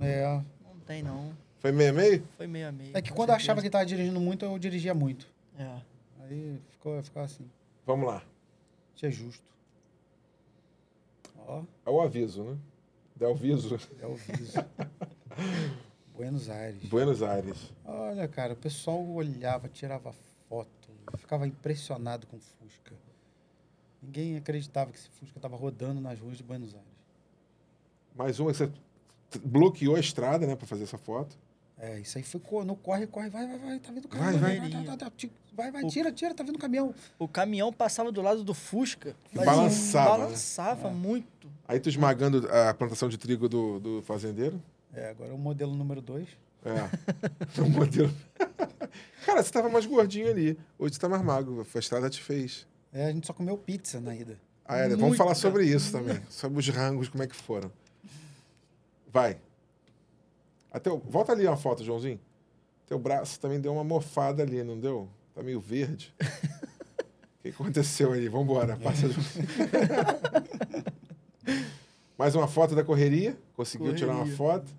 É, Não tem, não. Foi meio a meio? Foi meio a meio. é que com quando eu achava que tava dirigindo muito, eu dirigia muito. É. Aí ficou, ficou assim. Vamos lá. Isso é justo. Ó, É o aviso, né? Dá o aviso. é o viso. Buenos Aires. Buenos Aires. Olha, cara, o pessoal olhava, tirava foto, ficava impressionado com o Fusca. Ninguém acreditava que esse Fusca estava rodando nas ruas de Buenos Aires. Mais uma que você bloqueou a estrada, né, pra fazer essa foto. É, isso aí foi no corre, corre, vai, vai, vai, tá vindo o caminhão. vai. Vai, vai, vai, vai, tira, tira, tá vindo o caminhão. O caminhão passava do lado do Fusca. mas Balançava, né? Balançava É. muito. Aí tu esmagando a plantação de trigo do, do fazendeiro. É, agora o modelo número 2. É. o modelo. Cara, você tava mais gordinho ali. Hoje você tá mais magro. A estrada te fez. É, a gente só comeu pizza na ida. Ah, é, vamos falar sobre isso também. Sobre os rangos, como é que foram. Vai. Até o- Volta ali uma foto, Joãozinho. Teu braço também deu uma mofada ali, não deu? Tá meio verde. O que aconteceu aí? Vambora. Passa. Mais uma foto da correria. Conseguiu tirar uma Correria. foto.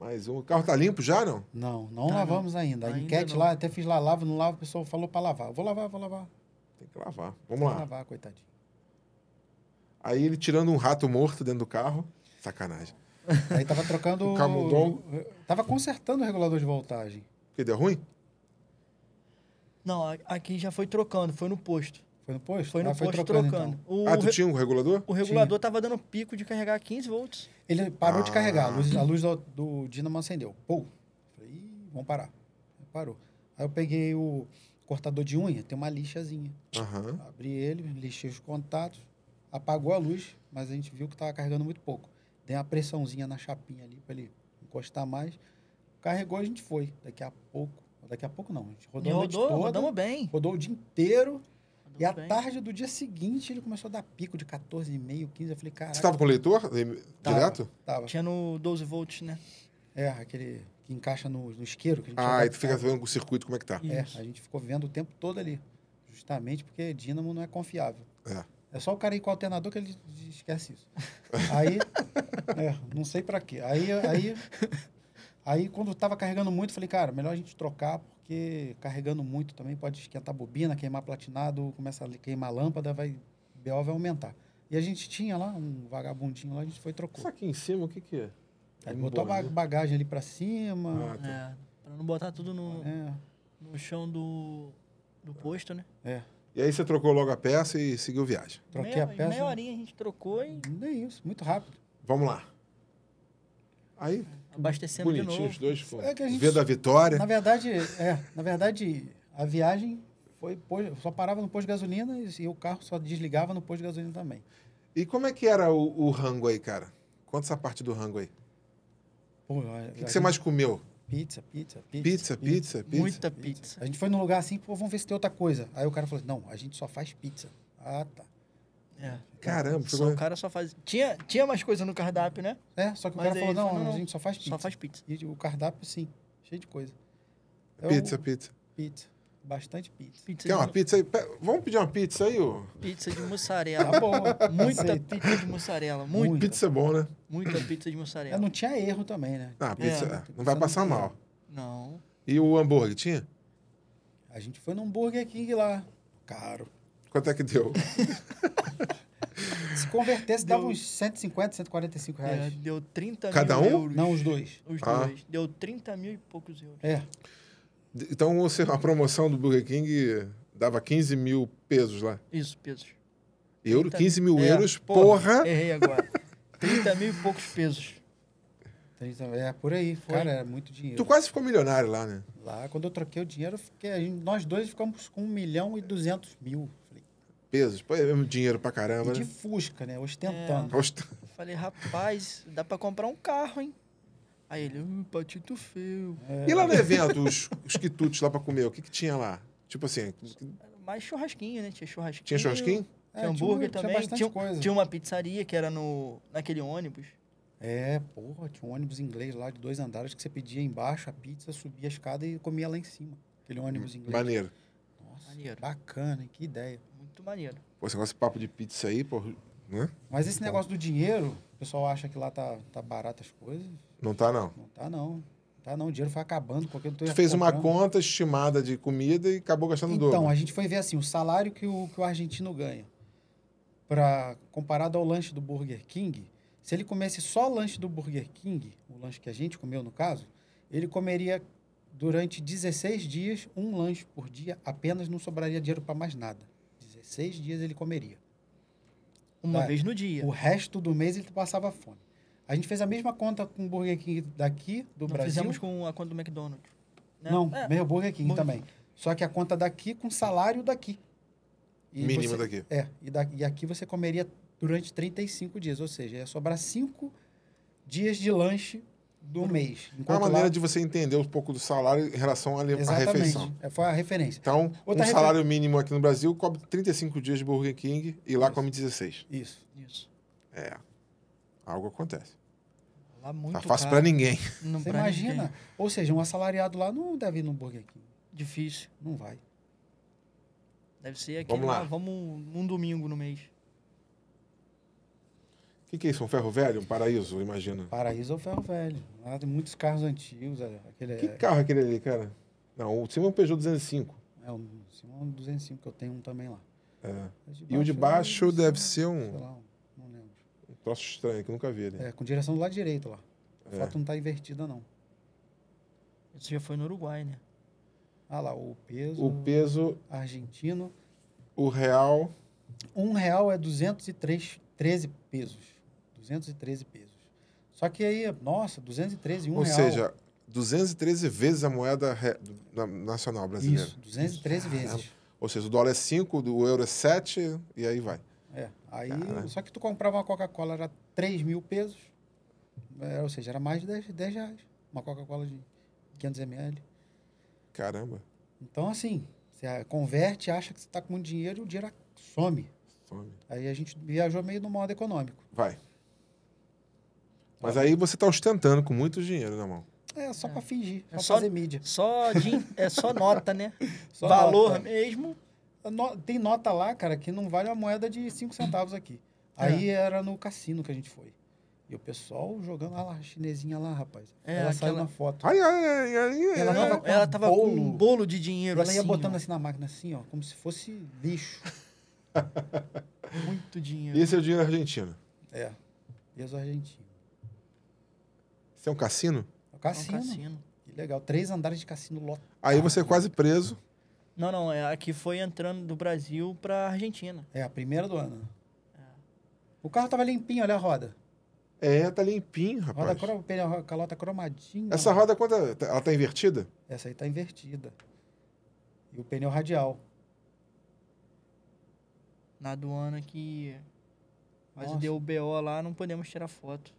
Uma. O carro tá limpo já, não? Não, não Tá, lavamos ainda. A Ainda enquete não. lá, até fiz lá, lava, não lava, o pessoal falou pra lavar. Vou lavar, vou lavar. Tem que lavar. Vamos Vou lá. lavar, coitadinho. Aí ele tirando um rato morto dentro do carro. Sacanagem. Aí tava trocando. O camundongo. Tava consertando o regulador de voltagem. Porque deu ruim? Não, aqui já foi trocando, foi no posto. Foi no posto? Foi no Ah, posto trocando, trocando. então. O, ah, tu re- tinha um regulador? o regulador tava dando pico de carregar 15 volts. Ele parou de Ah. carregar, a luz, a luz do, do dínamo acendeu. Pô! Falei, vamos parar. Parou. Aí eu peguei o cortador de unha, tem uma lixazinha. Aham. Abri ele, lixei os contatos, apagou a luz, mas a gente viu que estava carregando muito pouco. Dei uma pressãozinha na chapinha ali para ele encostar mais. Carregou, a gente foi. Daqui a pouco, daqui a pouco não, a gente rodou, E a noite rodou, toda, rodamos bem. rodou o dia inteiro. E à tarde do dia seguinte ele começou a dar pico de 14,5, 15. Eu falei, cara. Você tava com leitor eh, direto? Tava. Tinha no 12 volts, né? É, aquele que encaixa no, no isqueiro. Que a gente Ah, e tu fica vendo com o circuito como é que tá. É, Isso. a gente ficou vendo o tempo todo ali. Justamente porque dínamo não é confiável. É. É só o cara ir com o alternador que ele esquece isso. Aí, é, não sei pra quê. Aí, aí, aí quando tava carregando muito, falei, cara, melhor a gente trocar, porque carregando muito também pode esquentar a bobina, queimar platinado, começa a queimar a lâmpada, vai, o BO vai aumentar. E a gente tinha lá um vagabundinho lá, a gente foi e trocou. Isso aqui em cima, o que que é? Aí Um botou a boné. bagagem ali pra cima. Ah, tá. É, pra não botar tudo no, É, no chão do, do posto, né? é. E aí você trocou logo a peça e seguiu viagem. Troquei meia, a peça. Meia horinha a gente trocou e Nem isso, muito rápido. Vamos lá. Aí, abastecendo de bonitinho, novo. os dois foram. É que a gente- Vê da vitória. Na verdade, é, na verdade, a viagem foi só parava no posto de gasolina e, e o carro só desligava no posto de gasolina também. E como é que era o, o rango aí, cara? Conta essa parte do rango aí. Pô, a- O que, a que você mais comeu? Pizza, pizza, pizza. Pizza, pizza, pizza. Muita pizza. A gente foi num lugar assim, pô, vamos ver se tem outra coisa. Aí o cara falou assim, não, a gente só faz pizza. Ah, tá. É. Caramba, Só ficou... o cara só faz. Tinha, tinha mais coisa no cardápio, né? É, só que o Mas cara aí falou, não, falou, não, a gente só faz pizza. Só faz pizza. E o cardápio, sim, cheio de coisa. É o- pizza, pizza. Pizza. Bastante pizza. Pizza Quer uma de, pizza aí? Vamos pedir uma pizza aí, ô? pizza de mussarela. Tá bom. Muita aceito. pizza de mussarela. Muita, Muito. Pizza é bom, né? muita pizza de É, mussarela. não tinha erro também, né? Ah, pizza, É. é, não vai passar Não mal. Não. E o hambúrguer, tinha? A gente foi num Burger King lá. Caro. Quanto é que deu? Se convertesse, dava Deu- uns 150, 145 É, reais. deu 30 Cada mil um? euros. Não, os dois. Os Ah. dois. Deu 30 mil e poucos euros. É. Então, você, a promoção do Burger King dava 15 mil pesos lá. Isso, pesos. Euro, 30 15 mil É, euros, porra! Errei agora. 30 mil e poucos pesos. É, por aí. Foi. Cara, é muito dinheiro. Tu quase ficou milionário lá, né? Lá, quando eu troquei o dinheiro, eu fiquei, nós dois ficamos com 1 milhão e 200 mil. Pesos. Pô, é mesmo dinheiro pra e caramba, de né? Fusca, né? Ostentando. Osta- Eu falei, rapaz, dá pra comprar um carro, hein? Aí ele, uh, patito feio. É. E lá no evento, os, os quitutes lá pra comer, o que que tinha lá? Tipo assim, mais churrasquinho, né? Tinha churrasquinho. Tinha churrasquinho? Tinha É, hambúrguer tinha, também. Tinha bastante tinha, coisa. tinha uma pizzaria que era no, naquele ônibus. É, porra, tinha um ônibus inglês lá de dois andares que você pedia embaixo a pizza, subia a escada e comia lá em cima. Aquele ônibus inglês. Maneiro. Nossa, Maneiro. bacana, hein? que ideia. Muito maneiro. Pô, esse negócio de papo de pizza aí, pô, né? Mas esse negócio do dinheiro, o pessoal acha que lá tá, tá barato as coisas. Não tá, não. Não tá, não. Não Tá, não. O dinheiro foi acabando. Porque eu tô Tu fez uma comprando. conta estimada de comida e acabou gastando Então, dobro. a gente foi ver assim, o salário que o, que o argentino ganha, pra, comparado ao lanche do Burger King, se ele comesse só o lanche do Burger King, o lanche que a gente comeu no caso, ele comeria durante 16 dias um lanche por dia, apenas não sobraria dinheiro para mais nada. 16 dias ele comeria. Uma Tá. vez no dia. O resto do mês ele passava fome. A gente fez a mesma conta com o Burger King daqui, do Nós Brasil. fizemos com a conta do McDonald's. né? Não, É, meio Burger King Burger também. Só que a conta daqui com salário daqui. E Mínimo você- daqui. É, e, da, e aqui você comeria durante 35 dias, ou seja, ia sobrar 5 dias de lanche do mês. É uma maneira lá- de você entender um pouco do salário em relação à, refeição. É, foi a referência. Então, Outra um refer- salário mínimo aqui no Brasil cobre 35 dias de Burger King e lá Isso. come 16. Isso. Isso. É. Algo acontece. Lá muito tá fácil pra ninguém. Não Você pra imagina? ninguém. Ou seja, um assalariado lá não deve ir no Burger King. Difícil. Não vai. Deve ser aquele Vamos lá. lá, vamos um domingo no mês. O que, que é isso? Um ferro velho? Um paraíso, imagina. Paraíso é o ferro velho. Lá tem muitos carros antigos. é, Aquele Que é, carro é aquele ali, cara? Não, o cima é um Peugeot 205. é um, um 205 que eu tenho um também lá. É. E o de baixo eu- deve ser Sei um, lá, não lembro. um troço estranho que eu nunca vi ali. É, com direção do lado direito lá. A É. foto não tá invertida, não. Isso já foi no Uruguai, né? Ah lá, o peso O peso, argentino. o real. Um real é 203, 13 pesos. 213 pesos. Só que aí, nossa, 213, um ou real. seja, 213 vezes a moeda re- nacional brasileira. Isso, 213 vezes. Ou seja, o dólar é 5, o euro é 7 e aí vai. É, aí, Cara. só que tu comprava uma Coca-Cola, era 3 mil pesos. É, ou seja, era mais de 10, 10 reais. Uma Coca-Cola de 500 ml. Caramba. Então, assim, você ah, converte, acha que você está com muito dinheiro e o dinheiro some. Some. Aí a gente viajou meio no modo econômico. Vai. Mas aí você tá ostentando com muito dinheiro na mão. É, só É. pra fingir, É pra só- fazer mídia. Só, din- é só nota, né? Só Valor nota. mesmo. No- tem nota lá, cara, que não vale uma moeda de 5 centavos aqui. Aí era no cassino que a gente foi. E o pessoal jogando, olha lá, a chinesinha lá, rapaz. É, ela saiu aquela- na foto. Ai, ai, ai, ai, ai. Ela ai. tava Ela, com ela um tava com um bolo. de E dinheiro ela ia assim, botando ó. assim na máquina, assim, ó, como se fosse lixo. Muito dinheiro. E esse é o dinheiro argentino. É, peso argentino. Isso é um cassino? É o É um cassino. cassino. Que legal. Três andares de cassino lotado. Aí você é quase preso. Não, não, é aqui foi entrando do Brasil pra Argentina. É, a primeira do ano. É. O carro tava limpinho, olha a roda. É, tá limpinho, Roda rapaz. cro... pneu- calota cromadinha. Essa roda, quanta... ela tá invertida? Essa aí tá invertida. E o pneu radial. Na aduana que. Mas Nossa. deu o BO lá, não podemos tirar foto.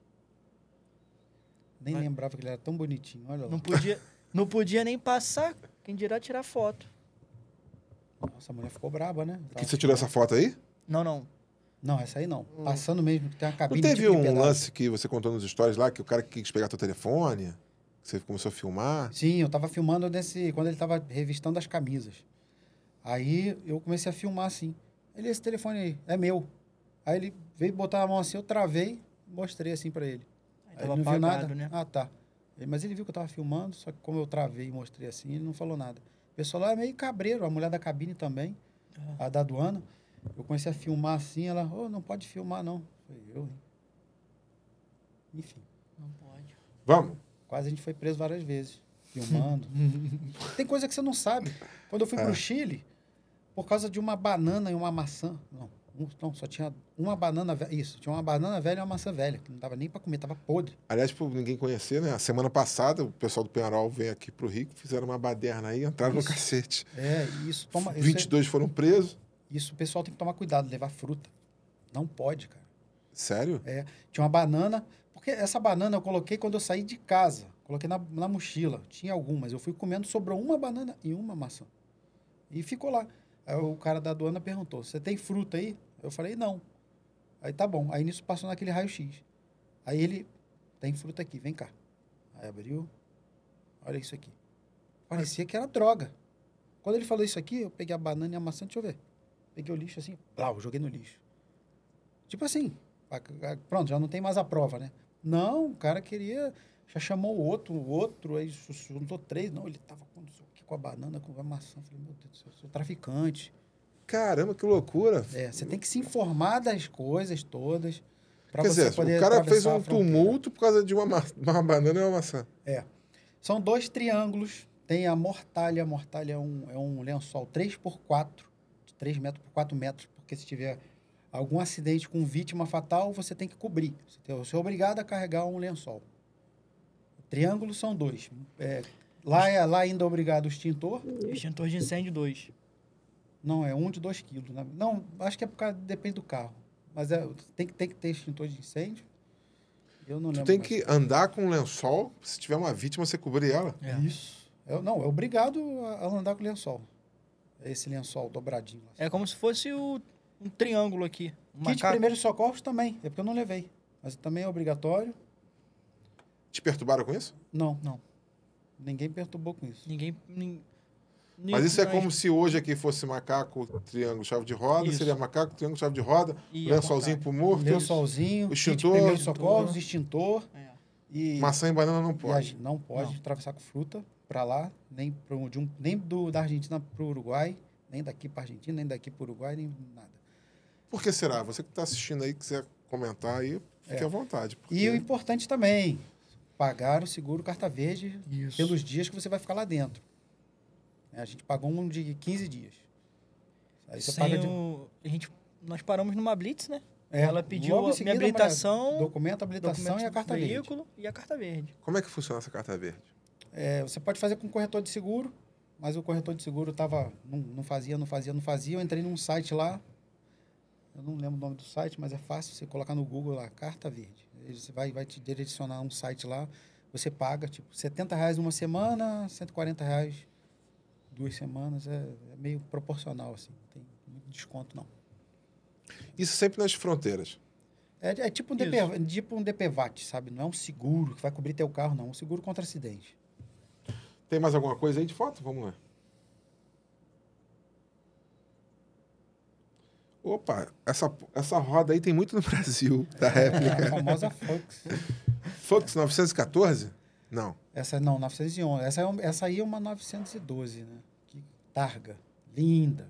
Nem Mas- lembrava que ele era tão bonitinho, olha lá. Não podia, não podia nem passar, quem dirá tirar foto. Nossa, a mulher ficou braba, né? Que você tirou essa foto aí? Não, não. Não, essa aí não. Passando mesmo, que tem uma Não cabine teve tipo um pedágio. lance que você contou nos stories lá, que o cara quis pegar teu telefone? Que você começou a filmar? Sim, eu tava filmando nesse. Quando ele tava revistando as camisas. Aí eu comecei a filmar assim. Ele, esse telefone aí, é meu. Aí ele veio botar a mão assim, eu travei, mostrei assim pra ele. Aí ele não viu apagado, nada. né? Ah, tá. Ele- mas ele viu que eu tava filmando, só que como eu travei e mostrei assim, ele não falou nada. O pessoal lá é meio cabreiro, a mulher da cabine também, É. a da aduana. Eu comecei a filmar assim, ela, ô, não pode filmar não. Falei, eu, hein? Enfim, Não pode. Vamos. quase a gente foi preso várias vezes, filmando. Tem coisa que você não sabe. Quando eu fui É. pro Chile, por causa de uma banana e uma maçã. Não, não, só tinha uma banana velha. Isso, tinha uma banana velha e uma maçã velha, que não dava nem para comer, tava podre. Aliás, por ninguém conhecer, né? A semana passada, o pessoal do Penharol veio aqui pro Rio, fizeram uma baderna aí, entraram Isso. no cacete. É, isso toma. Isso, é- 22 foram presos. isso o pessoal tem que tomar cuidado, levar fruta. Não pode, cara. Sério? Tinha uma banana, porque essa banana eu coloquei quando eu saí de casa. Coloquei na, na mochila. Tinha algumas. Eu fui comendo, sobrou uma banana e uma maçã. E ficou lá. Aí o cara da aduana perguntou: Você tem fruta aí? Eu falei: Não. Aí tá bom. Aí nisso passou naquele raio-x. Aí ele: Tem fruta aqui, vem cá. Aí abriu. Olha isso aqui. Parecia que era droga. Quando ele falou isso aqui, eu peguei a banana e a maçã, deixa eu ver. Peguei o lixo assim, plau, joguei no lixo. Tipo assim, pronto, já não tem mais a prova, né? Não, o cara queria, já chamou o outro, o outro, aí ju- juntou três. Não, ele tava com, com a banana, com a maçã. Falei, meu Deus do céu, sou traficante. Caramba, que loucura. É, você tem que se informar das coisas todas para Quer você dizer, poder o cara fez um tumulto por causa de uma, ma- uma banana e uma maçã. São dois triângulos. Tem a mortalha. A mortalha é um, é um lençol 3 por 4 de 3 metros por 4 metros, porque se tiver algum acidente com vítima fatal, você tem que cobrir. Você, é obrigado a carregar um lençol. Triângulos são dois. É, lá, é, lá ainda é obrigado o extintor. Extintor de incêndio 2. Não, é um de 2 quilos. né? Não, acho que é por causa, depende do carro. Mas é, tem, que- tem que ter extintor de incêndio. Eu não Tu lembro. tem mais. que andar com um lençol, se tiver uma vítima, você cobrir ela. É. Isso. É, não, é obrigado a, a andar com lençol. É esse lençol dobradinho. lá. É como se fosse o, um triângulo aqui. Um Kit macaco. primeiros socorros também. É porque eu não levei. Mas também é obrigatório. Te perturbaram com isso? Não. Não. Ninguém perturbou com isso. Ninguém. nin- Mas isso é como se hoje aqui fosse macaco, triângulo, chave de roda, Isso. seria macaco, triângulo, chave de roda, e lençolzinho pro morto, Lençolzinho, extintor, primeiros extintor. socorros, extintor. É. E, maçã e banana não pode. não pode Não. atravessar com fruta para lá, nem, pro, de um, nem do, da Argentina para o Uruguai, nem daqui para Argentina, nem daqui para o Uruguai, nem nada. Por que será? Você que está assistindo aí, quiser comentar aí, fique É. à vontade. porque- E o importante também, pagar o seguro carta verde Isso. pelos dias que você vai ficar lá dentro. É, A gente pagou um de 15 dias. Aí você Sem paga de, o... a gente, nós paramos numa blitz, né? É, Ela pediu a minha habilitação, documento, habilitação documento e a carta verde. veículo e a carta verde. Como é que funciona essa carta verde? É, você pode fazer com corretor de seguro, mas o corretor de seguro tava, não, não fazia, não fazia, não fazia. Eu entrei num site lá, eu não lembro o nome do site, mas é fácil você colocar no Google lá, carta verde. Você vai, vai te direcionar a um site lá, você paga, tipo, 70 reais uma semana, 140 reais duas semanas, é, é meio proporcional, assim, não tem muito desconto, não. Isso sempre nas fronteiras. É, é tipo, um. DP, tipo um DPVAT, sabe? Não é um seguro que vai cobrir teu carro, não. É um seguro contra acidente. Tem mais alguma coisa aí de foto? Vamos lá. Opa, essa, essa roda aí tem muito no Brasil, da É a réplica. famosa Fox. Fox 914? Não. Essa não, 911. Essa, é essa aí é uma 912, né? Targa. Linda.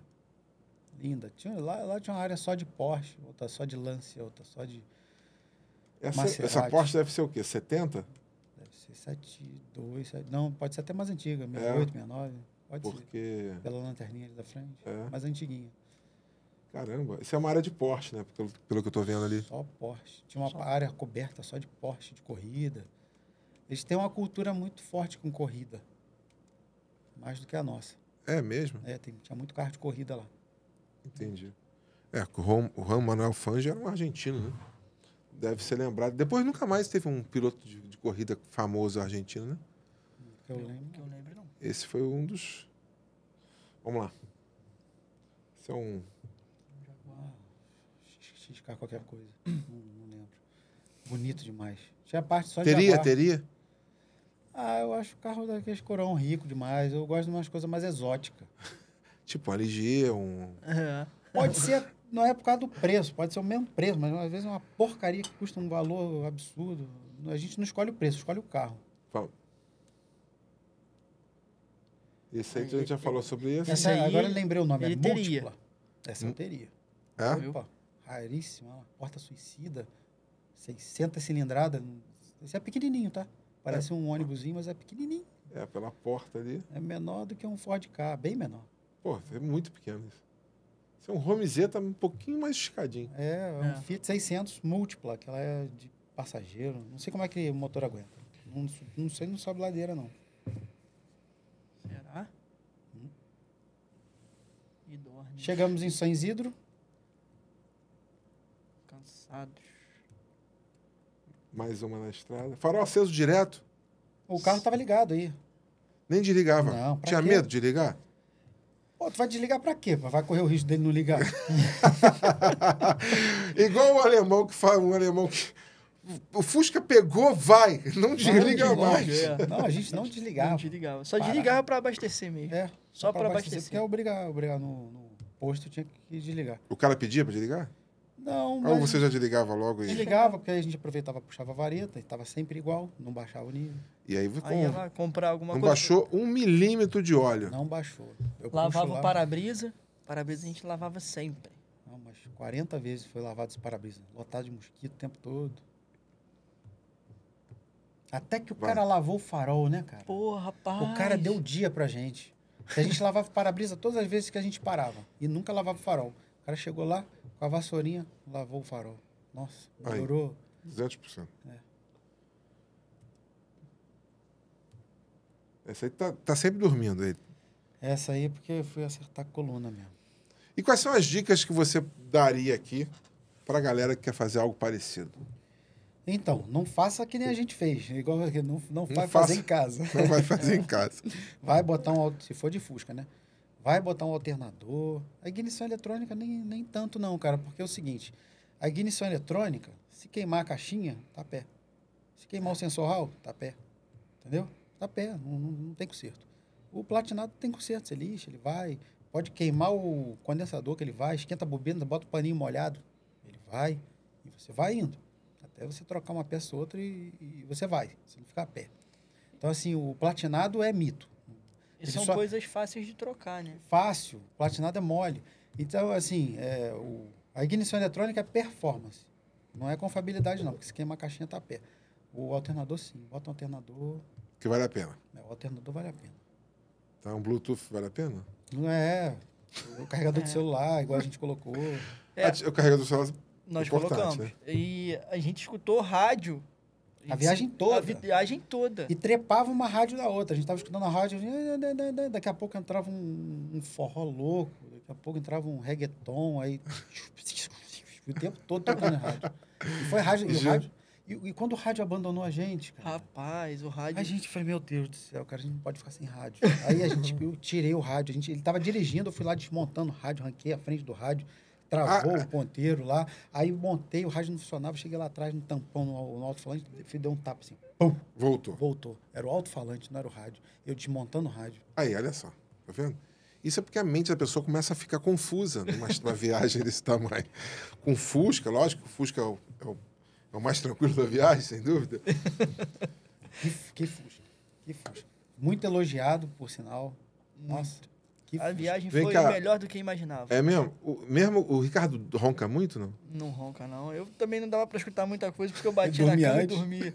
Linda. Tinha, lá, lá tinha uma área só de Porsche, outra só de Lance, outra só de. Essa, Maserati. essa Porsche deve ser o quê? 70? Deve ser 72. sete- Não, pode ser até mais antiga. É. 68, 69. Pode ser. Porque. Pela lanterninha ali da frente. É. Mais antiguinha. Caramba, isso é uma área de Porsche, né? Pelo, pelo que eu tô vendo ali. Só Porsche. Tinha uma Só. área coberta só de Porsche, de corrida. Eles têm uma cultura muito forte com corrida. Mais do que a nossa. É mesmo? É, tem, tinha muito carro de corrida lá. Entendi. É, o Juan, o Juan Manuel Fangio era um argentino, né? Deve ser lembrado. Depois nunca mais teve um piloto de, de corrida famoso argentino, né? Que eu lembro. Que eu lembro, não. Esse foi um dos. Vamos lá. Esse é um. Jaguar, XK qualquer coisa. não, não lembro. Bonito demais. Tinha parte só de Teria, Jaguar. teria? Ah, eu acho o carro daqueles corão rico demais. Eu gosto de umas coisas mais exóticas. Tipo um LG, um. É. Pode ser, não é por causa do preço, pode ser o mesmo preço, mas às vezes é uma porcaria que custa um valor absurdo. A gente não escolhe o preço, escolhe o carro. Esse aí a gente já falou sobre. Esse Essa, aí, agora eu lembrei o nome, ele é teria. múltipla. Essa eu teria. É? Opa, raríssima, uma porta suicida, 600 cilindradas. Esse é pequenininho, tá? Parece um ônibusinho, mas é pequenininho. É, pela porta ali. É menor do que um Ford Ka, bem menor. Pô, é muito pequeno isso. Esse é um Romizeta um pouquinho mais esticadinho. É, é um É. Fiat 600 múltipla, que ela é de passageiro. Não sei como é que o motor aguenta. Não, não sei, não sobe ladeira, não. Será? Hum. E dorme. Chegamos em São Isidro. Cansados. Mais uma na estrada. Farol aceso direto. O carro estava ligado aí. Nem desligava. Não, pra Tinha quê? medo de ligar? Pô, tu vai desligar pra quê? Vai correr o risco dele não ligar? Igual o alemão que fala, um alemão que. O Fusca pegou, vai. Não desliga Não, mais. É. Não, a gente não desligava. Não desligava. Só desligava pra abastecer mesmo. É, Só pra Porque abastecer. é obrigar, obrigar no, no posto, tinha que desligar. O cara pedia pra desligar? Não, Ou mas você já desligava logo e. desligava, porque aí a gente aproveitava, puxava a vareta, e tava sempre igual, não baixava o nível. E aí, com- Aí lá comprar alguma não coisa. baixou um milímetro de óleo. Não baixou. Eu puxo Lavava lá, o para-brisa. Para-brisa a gente lavava sempre. Não, mas 40 vezes foi lavado esse para-brisa. Lotado de mosquito o tempo todo. Até que o Vai. cara lavou o farol, né, cara? Pô, rapaz. O cara deu o dia pra gente. A gente lavava o para-brisa todas as vezes que a gente parava. E nunca lavava o farol. O cara chegou lá, com a vassourinha, lavou o farol. Nossa, Aí. melhorou. 200%. É. Esse aí tá, tá sempre dormindo aí. Essa aí é porque eu fui acertar a coluna mesmo. E quais são as dicas que você daria aqui pra galera que quer fazer algo parecido? Então, não faça que nem a gente fez. Igual aqui, não, não vai faça. fazer em casa. Não vai fazer em casa. Vai botar um, al- se for de Fusca, né? Vai botar um alternador. A ignição eletrônica nem, nem tanto não, cara, porque é o seguinte, a ignição eletrônica, se queimar a caixinha, tá a pé. Se queimar o sensoral, tá a pé. Entendeu? Tá a pé, não, não, não tem conserto. O platinado tem conserto, você lixa, ele vai. Pode queimar o condensador que ele vai, esquenta a bobina, bota o paninho molhado, ele vai e você vai indo. Até você trocar uma peça ou outra e, e você vai, você não fica a pé. Então, assim, o platinado é mito. E são só- coisas fáceis de trocar, né? Fácil, platinado é mole. Então, assim, é, o, a ignição eletrônica é performance. Não é confiabilidade, não, porque se queima a caixinha, tá a pé. O alternador, sim. Bota um alternador. Que vale a pena. né, o alternador vale a pena. Tá, um Bluetooth vale a pena? Não é o carregador de celular, igual a gente colocou. É. Ah, o carregador do celular. Nós Importante, colocamos. né? E a gente escutou rádio. A viagem toda. A vi- viagem toda. E trepava uma rádio da outra. A gente estava escutando a rádio, daqui a pouco entrava um, um forró louco, daqui a pouco entrava um reggaeton, aí. o tempo todo tocando rádio. E foi rádio. E, rádio e, e quando o rádio abandonou a gente, cara. Rapaz, o rádio. A gente foi, meu Deus do céu, cara, a gente não pode ficar sem rádio. Aí a gente, eu tirei o rádio, a gente, ele tava dirigindo, eu fui lá desmontando o rádio, ranquei a frente do rádio, travou Ah, o ponteiro lá, aí montei, o rádio não funcionava, cheguei lá atrás no tampão, no, no alto-falante, fui dei um tapa assim, pum, Voltou. voltou. Era o alto-falante, não era o rádio. Eu desmontando o rádio. Aí, olha só. Tá vendo? Isso é porque a mente da pessoa começa a ficar confusa numa, numa viagem desse tamanho. Com Fusca, lógico o Fusca é o, é o- é o mais tranquilo da viagem, sem dúvida. Que, que fusca, que fusca. Muito elogiado, por sinal. Nossa, que A viagem Vem foi cá. melhor do que imaginava. É mesmo? O, mesmo o Ricardo ronca muito, não? Não ronca, não. Eu também não dava pra escutar muita coisa porque eu batia na dormia cama antes? e dormia.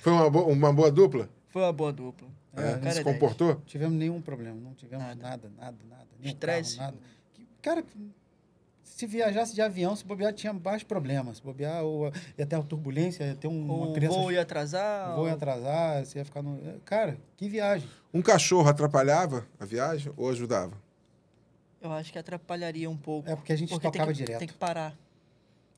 Foi uma, bo- uma boa dupla? Foi uma boa dupla. É, se é dez. comportou? Não tivemos nenhum problema, não tivemos Nada. nada, nada, nada. Estresse. carro, nada. Que- Cara, se viajasse de avião, se bobear, tinha mais problemas. Se bobear, ou ia ter uma turbulência, ia ter um, uma O criança... voo ia atrasar. o voo ia atrasar, você ia ficar no... Cara, que viagem. Um cachorro atrapalhava a viagem ou ajudava? Eu acho que atrapalharia um pouco. É porque a gente porque tem tocava que- direto. Tem que parar.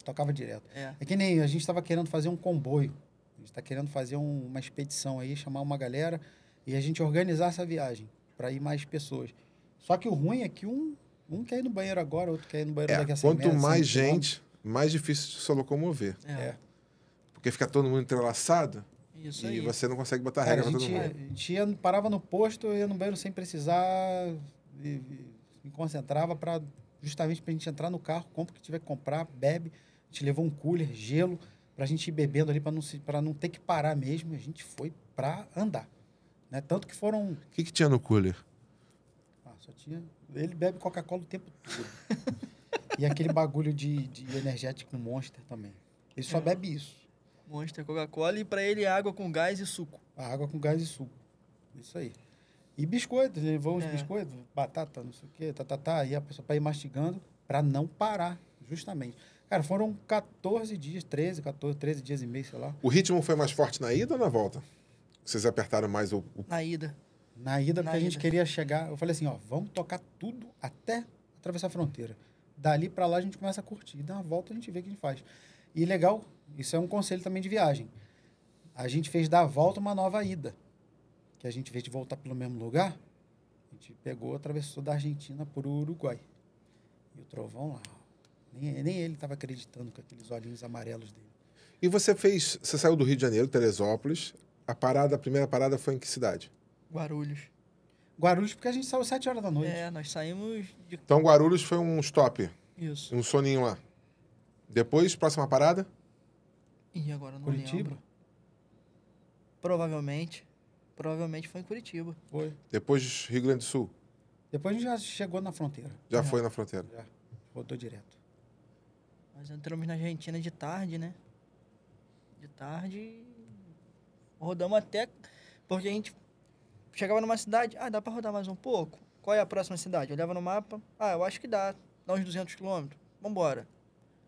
Tocava direto. É. É que nem a gente estava querendo fazer um comboio. A gente está querendo fazer um- uma expedição aí, chamar uma galera e a gente organizar essa viagem para ir mais pessoas. Só que o ruim é que um, um quer ir no banheiro agora, outro quer ir no banheiro É, daqui a 100 quanto metros, mais 100 quilômetros. gente, mais difícil de se locomover. É. É. Porque fica todo mundo entrelaçado Isso e aí. você não consegue botar Cara, regra a pra gente, todo ia, mundo. a gente ia, parava no posto, ia no banheiro sem precisar e, e me concentrava para justamente para a gente entrar no carro, compra o que tiver que comprar, bebe. A gente levou um cooler, gelo, para a gente ir bebendo ali para não, se- pra não ter que parar mesmo. A gente foi para andar. Né? Tanto que foram O que, que tinha no cooler? Ah, só tinha. Ele bebe Coca-Cola o tempo todo. e aquele bagulho de, de energético Monster também. Ele só É. bebe isso. Monster Coca-Cola e pra ele água com gás e suco. A água com gás e suco. Isso aí. E biscoito, ele levou uns É. biscoitos, batata, não sei o quê, tá, tá, tá. E a pessoa para ir mastigando para não parar, justamente. Cara, foram 14 dias, 13, 14, 13 dias e meio, sei lá. O ritmo foi mais forte na ida ou na volta? Vocês apertaram mais o. o- Na ida. Na ida, Na porque a gente ida. queria chegar. Eu falei assim, ó, vamos tocar tudo até atravessar a fronteira. Dali para lá a gente começa a curtir. Dá uma volta a gente vê o que a gente faz. E legal, isso é um conselho também de viagem. A gente fez da volta uma nova ida. Que a gente, em vez de voltar pelo mesmo lugar, a gente pegou, atravessou da Argentina por Uruguai. E o trovão lá. Nem, nem ele estava acreditando com aqueles olhinhos amarelos dele. E você fez. Você saiu do Rio de Janeiro, Teresópolis. A parada, a primeira parada foi em que cidade? Guarulhos. Guarulhos, porque a gente saiu às 7 horas da noite. É, nós saímos de. Então Guarulhos foi um stop, Isso. um soninho lá. Depois, próxima parada? E agora não Curitiba? lembro. Provavelmente. Provavelmente foi em Curitiba. Foi. Depois Rio Grande do Sul. Depois a gente já chegou na fronteira. Já É. foi na fronteira. Já. Rodou direto. Nós entramos na Argentina de tarde, né? De tarde. Rodamos até. Porque a gente chegava numa cidade. Ah, dá pra rodar mais um pouco? Qual é a próxima cidade? Olhava no mapa. Ah, eu acho que dá. Dá uns 200 quilômetros. Vambora.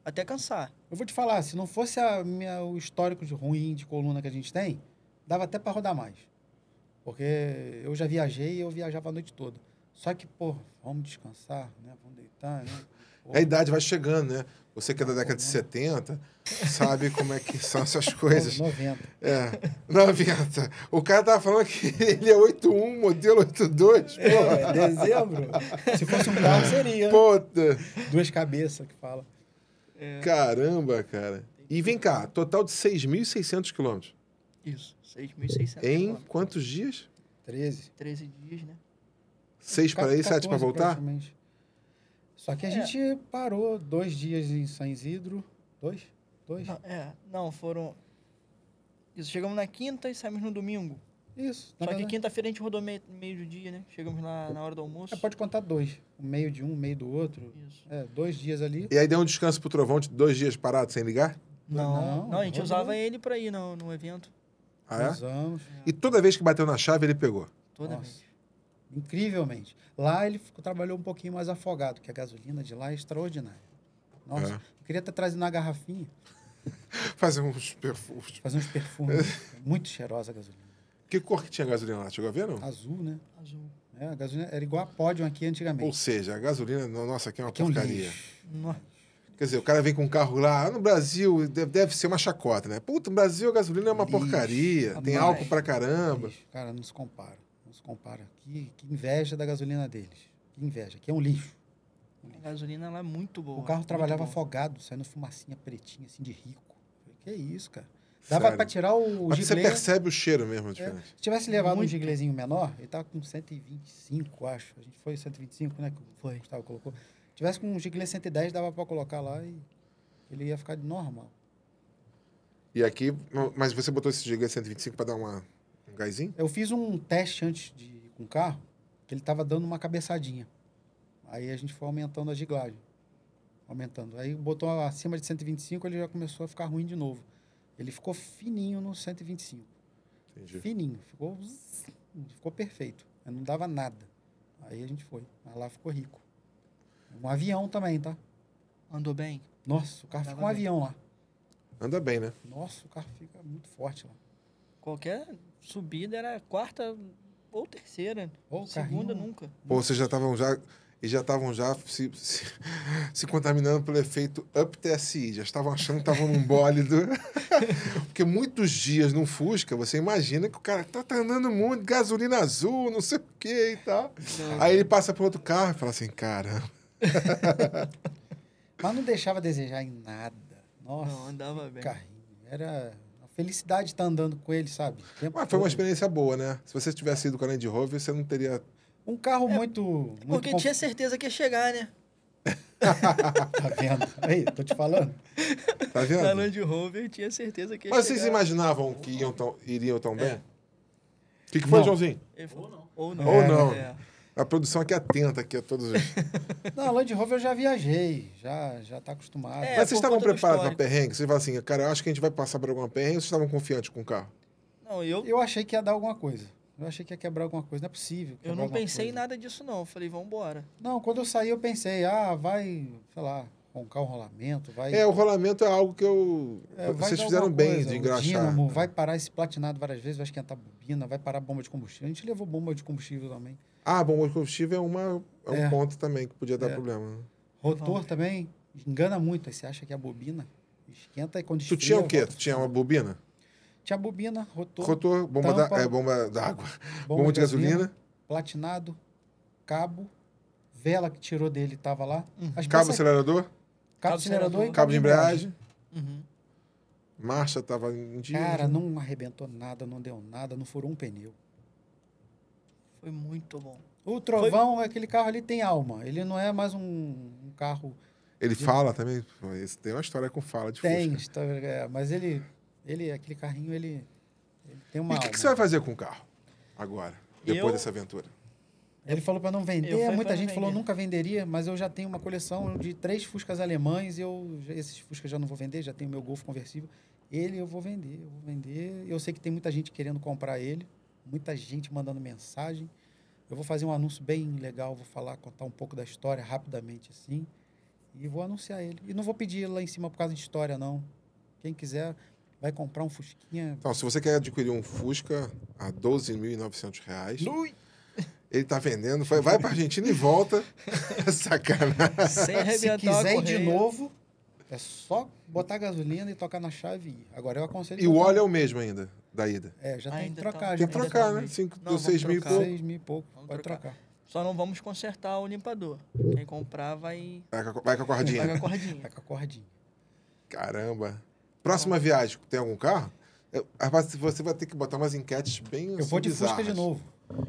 Até cansar. Eu vou te falar, se não fosse a minha, o histórico de ruim de coluna que a gente tem, dava até para rodar mais. Porque eu já viajei e eu viajava a noite toda. Só que, pô, vamos descansar, né? Vamos deitar, né? Pô, A idade vai chegando, né? Você que é da década de 70, sabe como é que são essas coisas. 90. É, 90. O cara tava falando que ele é 81, modelo 82. É, dezembro. Se fosse um carro, seria. Pô, Duas cabeças que fala. caramba, cara. E vem cá, total de 6.600 quilômetros. Isso. 6.600 Em quantos dias? 13. 13 dias, né? Seis para ir, sete para 14 voltar? Só que a É. gente parou dois dias em São Isidro. Dois? Dois? Não, é, não, foram. Isso, chegamos na quinta e saímos no domingo. Isso. Só que verdade. quinta-feira a gente rodou meio, meio do dia, né? Chegamos lá na hora do almoço. É, pode contar dois. Um meio de um, meio do outro. Isso. É, dois dias ali. E aí deu um descanso pro trovão de dois dias parado sem ligar? Não, Não, não, a gente usava ele pra ir no, no evento. Ah, é? Usamos. E toda vez que bateu na chave, ele pegou. Toda Nossa. vez. Incrivelmente. Lá ele ficou- trabalhou um pouquinho mais afogado, que a gasolina de lá é extraordinária. Nossa, É. eu queria ter trazido na garrafinha, Fazer uns perfumes. fazer uns perfumes. muito cheirosa a gasolina. Que cor que tinha a gasolina lá? Chegou a ver, não? Azul, né? Azul. É, a gasolina era igual a pódio aqui Ou antigamente. seja, a gasolina, no- nossa, aqui é uma é um porcaria. lixo. No- Quer dizer, o cara vem com um carro lá, ah, no Brasil deve, ser uma chacota, né? Puta, no Brasil a gasolina é uma Lixo. porcaria, tem álcool pra caramba. Lixo. Cara, não se compara. Se compara. Que, que inveja da gasolina deles. Que inveja. Que é um lixo. A gasolina lá é muito boa. o carro trabalhava afogado, saindo fumacinha pretinha, assim, de rico. Falei, que isso, cara. Dava pra tirar o Mas você giglê. percebe o cheiro mesmo, a É, diferença. se tivesse levado um Muito. giglezinho menor, ele tava com 125, acho. A gente foi 125, né? Que o Foi. Gustavo colocou. Se tivesse com um giglê 110, dava pra colocar lá e ele ia ficar de normal. E aqui, mas você botou esse Giga 125 pra dar uma, um gásinho? Eu fiz um teste antes de ir com o carro, que ele tava dando uma cabeçadinha. Aí a gente foi aumentando a giglagem. Aumentando. Aí botou acima de 125, ele já começou a ficar ruim de novo. Ele ficou fininho no 125. Entendi. Fininho. Ficou, ficou perfeito. Mas Não dava nada. Aí a gente foi. Mas lá ficou rico. Um avião também, tá? Andou bem? Nossa, o carro Dava fica um bem. avião lá. Anda bem, né? Nossa, o carro fica muito forte lá. Qualquer subida era quarta ou terceira. Ô, o Segunda carrinho- nunca. Pô, vocês já estavam já. E já estavam já se, se, se contaminando pelo efeito Up TSI. Já estavam achando que estavam num bólido. Porque muitos dias num Fusca, você imagina que o cara tá, tá andando muito, gasolina azul, não sei o que e tal. Aí ele passa pro outro carro e fala assim, cara. Mas não deixava a desejar em nada. Nossa, Não, andava bem. carrinho. Era felicidade estar andando com ele, sabe? Tempo Mas foi uma experiência boa, né? Se você tivesse ido com a Land Rover, você não teria. Um carro muito. muito É, Porque conf- tinha certeza que ia chegar, né? Tá vendo? Aí, tô te falando. Tá Na vendo? Land Rover tinha certeza que ia Mas chegar. vocês imaginavam que iam tão, iriam tão bem? É. O que, que foi, Não. Joãozinho? Ele falou, Ou não. Ou não. É. A produção aqui atenta aqui a todos os. Não, Land Rover eu já viajei, já, já tá acostumado. É, Mas vocês estavam preparados para perrengue? Vocês falam assim, cara, eu acho que a gente vai passar por alguma perrengue, ou vocês estavam confiantes com o carro? Não, eu, Eu achei que ia dar alguma coisa. Eu achei que ia quebrar alguma coisa. Não é possível. eu não pensei em nada disso, não. Eu falei, vamos embora. Não, quando eu saí, eu pensei, ah, vai, sei lá, roncar o rolamento, vai. É, o rolamento é algo que eu. É, vocês fizeram bem coisa, de engraxar. dínamo vai parar esse platinado várias vezes, vai esquentar a bobina, vai parar a bomba de combustível. A gente levou bomba de combustível também. Ah, bomba de combustível é, uma, é um É. ponto também que podia dar É. problema. Rotor também engana muito. Aí você acha que é a bobina esquenta e quando Tu tinha o quê? Tu tinha uma bobina? Tinha bobina, rotor, Rotor, bomba, da, tampa, é, bomba d'água. Bomba, de gasolina. platinado, cabo, vela que tirou dele tava lá. Uhum. As Cabo peças- acelerador, cabo Cabo acelerador e cabo de embreagem, Uhum. marcha tava em dia. Cara, não arrebentou nada, não deu nada, não furou um pneu. Foi muito bom. O Trovão, aquele carro ali tem alma. Ele não é mais um, um carro. Ele fala também. tem uma história com fala de Tem, Fusca. história, é, mas ele, ele, aquele carrinho, ele, ele tem E uma o que, que você vai fazer com o carro agora, depois Eu- dessa aventura? Ele falou para não vender. Muita gente falou vender. nunca venderia, mas eu já tenho uma coleção de três Fuscas alemães. Eu esses Fuscas já não vou vender, já tenho meu Golf conversível. Ele eu vou vender, eu vou vender. Eu sei que tem muita gente querendo comprar ele, muita gente mandando mensagem. Eu vou fazer um anúncio bem legal, vou falar, contar um pouco da história rapidamente assim, e vou anunciar ele. E não vou pedir lá em cima por causa de história não. Quem quiser vai comprar um Fusquinha. Então, se você quer adquirir um Fusca a 12.900 reais, ele tá vendendo, vai, vai pra Argentina e volta. Sacanagem. Sem Se quiser de novo, é só botar gasolina e tocar na chave e ir. Agora eu aconselho. E o óleo é o mesmo ainda, da ida. É, já tem que trocar. tá- já Tem que trocar, né? meio- Cinco, Não, dos seis vamos mil e pouco. Seis mil e pouco. Vamos Pode trocar. trocar. Só não vamos consertar o limpador. Quem comprar vai, Vai com a- vai com a vai cordinha. com a cordinha. Vai com a cordinha. Caramba. Próxima viagem, tem algum carro? Eu- rapaz, você vai ter que botar umas enquetes bem Eu vou de assim, Fusca de bizarras. novo.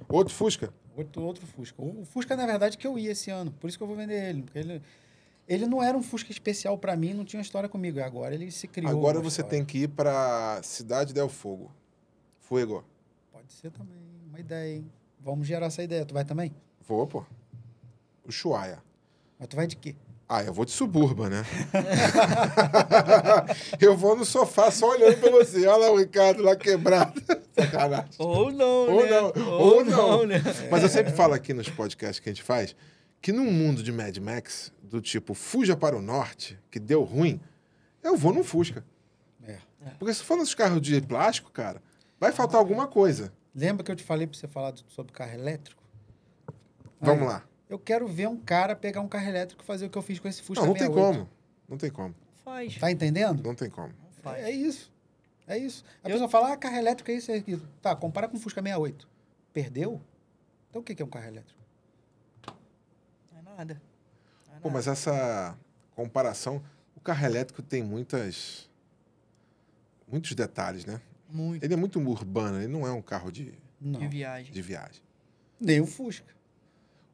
Outro Fusca? Outro, outro Fusca. O Fusca, na verdade, que eu ia esse ano. Por isso que eu vou vender ele. Porque ele, ele não era um Fusca especial pra mim, não tinha história comigo. Agora ele se criou. Agora você história. tem que ir pra Cidade del Fogo. Fuego. Pode ser também. Uma ideia, hein? Vamos gerar essa ideia. Tu vai também? Vou, pô. O Chuaia. Mas tu vai de quê? Ah, eu vou de suburba, né? eu vou no sofá só olhando pra você. Olha lá o Ricardo lá quebrado. Sacanagem. Ou não, Ou né? não, Ou, ou não. não, né? Mas eu sempre falo aqui nos podcasts que a gente faz que num mundo de Mad Max, do tipo fuja para o norte, que deu ruim, eu vou num Fusca. É. Porque se for nos carros de plástico, cara, vai faltar alguma coisa. Lembra que eu te falei pra você falar sobre carro elétrico? Vamos Aí, lá. Eu quero ver um cara pegar um carro elétrico e fazer o que eu fiz com esse Fusca Não, não tem 68. como. Não tem como. Faz. Tá entendendo? Não tem como. Faz. É isso. É isso. A Eu- pessoa fala, ah, carro elétrico é isso, é aquilo. Tá, compara com o Fusca 68. Perdeu? Então o que que é um carro elétrico? Não é nada. Não é Pô, nada. mas essa comparação, o carro elétrico tem muitas muitos detalhes, né? Muito. Ele é muito urbano, ele não é um carro de, Não. De viagem. de viagem. Nem o Fusca.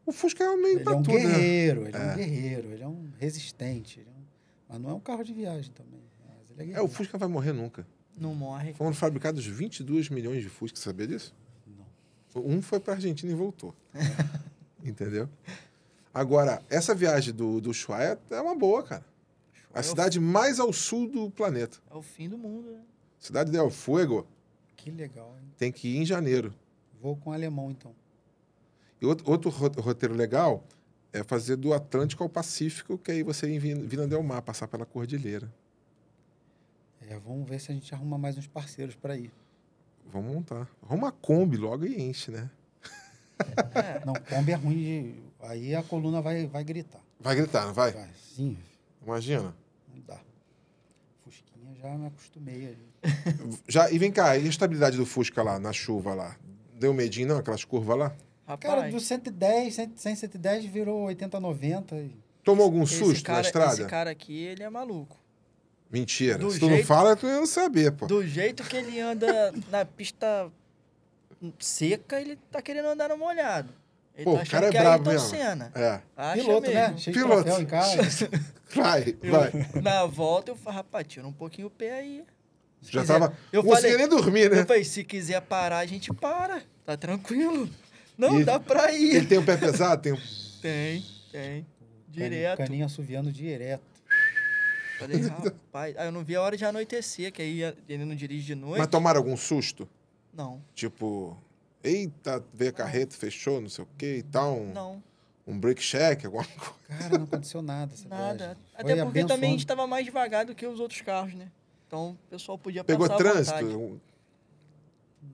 O Fusca é um meio Ele é pra um tudo, né? guerreiro, ele é. É. um guerreiro, ele é um resistente. ele é um- Mas não é um carro de viagem também. Mas ele é É, o Fusca vai morrer nunca. Não morre. Foram fabricados 22 milhões de Fusca, sabia disso? Não. Um foi pra Argentina e voltou. Entendeu? Agora, essa viagem do, do Ushuaia é uma boa, cara. É A o- cidade mais ao sul do planeta. É o fim do mundo, né? Cidade de El Fuego Que legal, hein? tem que ir em janeiro. Vou com o alemão, então. E outro, outro ro- roteiro legal é fazer do Atlântico ao Pacífico, que aí você ir em Vina Del Mar, passar pela Cordilheira. É, vamos ver se a gente arruma mais uns parceiros para ir. Vamos montar. Arruma uma Kombi logo e enche, né? É. Não, Kombi é ruim de... Aí a coluna vai, vai gritar. Vai gritar, não vai? Vai, sim, Imagina. não dá. Fusquinha já me acostumei ali. Já, e vem cá, e a estabilidade do Fusca lá, na chuva lá? Deu medinho, não? Aquelas curvas lá? Cara, Rapaz, do 110, 100, 100, 110 virou 80, 90. E... Tomou algum esse susto cara, na estrada? Esse cara aqui, ele é maluco. Mentira. Do Se tu não jeito- fala, tu não saber, pô. Do jeito que ele anda na pista seca, ele tá querendo andar no molhado. Ele Pô, tá o cara é achando que brabo mesmo. Senna. É. Acha Piloto, né? mesmo. Cheio Piloto. de em casa. Vai, Eu- vai. Na volta eu falei, rapaz, tira um pouquinho o pé aí. Se Já quiser- tava. Eu não conseguia falei, nem dormir, né? eu falei, se quiser parar, a gente para. Tá tranquilo. Não, E dá pra ir. Ele tem o pé pesado? Tem um... Tem, tem. Caninho- Direto. Caninho assoviando direto. Falei, rapaz, aí eu não vi a hora de anoitecer, que aí ele não dirige de noite. Mas tomaram algum susto? Não, Tipo, eita, veio a carreta, fechou, não sei o quê e tal. Um, não, um break check, alguma coisa. Cara, não aconteceu nada essa nada. viagem. Até Foi porque também a gente abençoando. tava mais devagar do que os outros carros, né? Então o pessoal podia Pegou passar trânsito?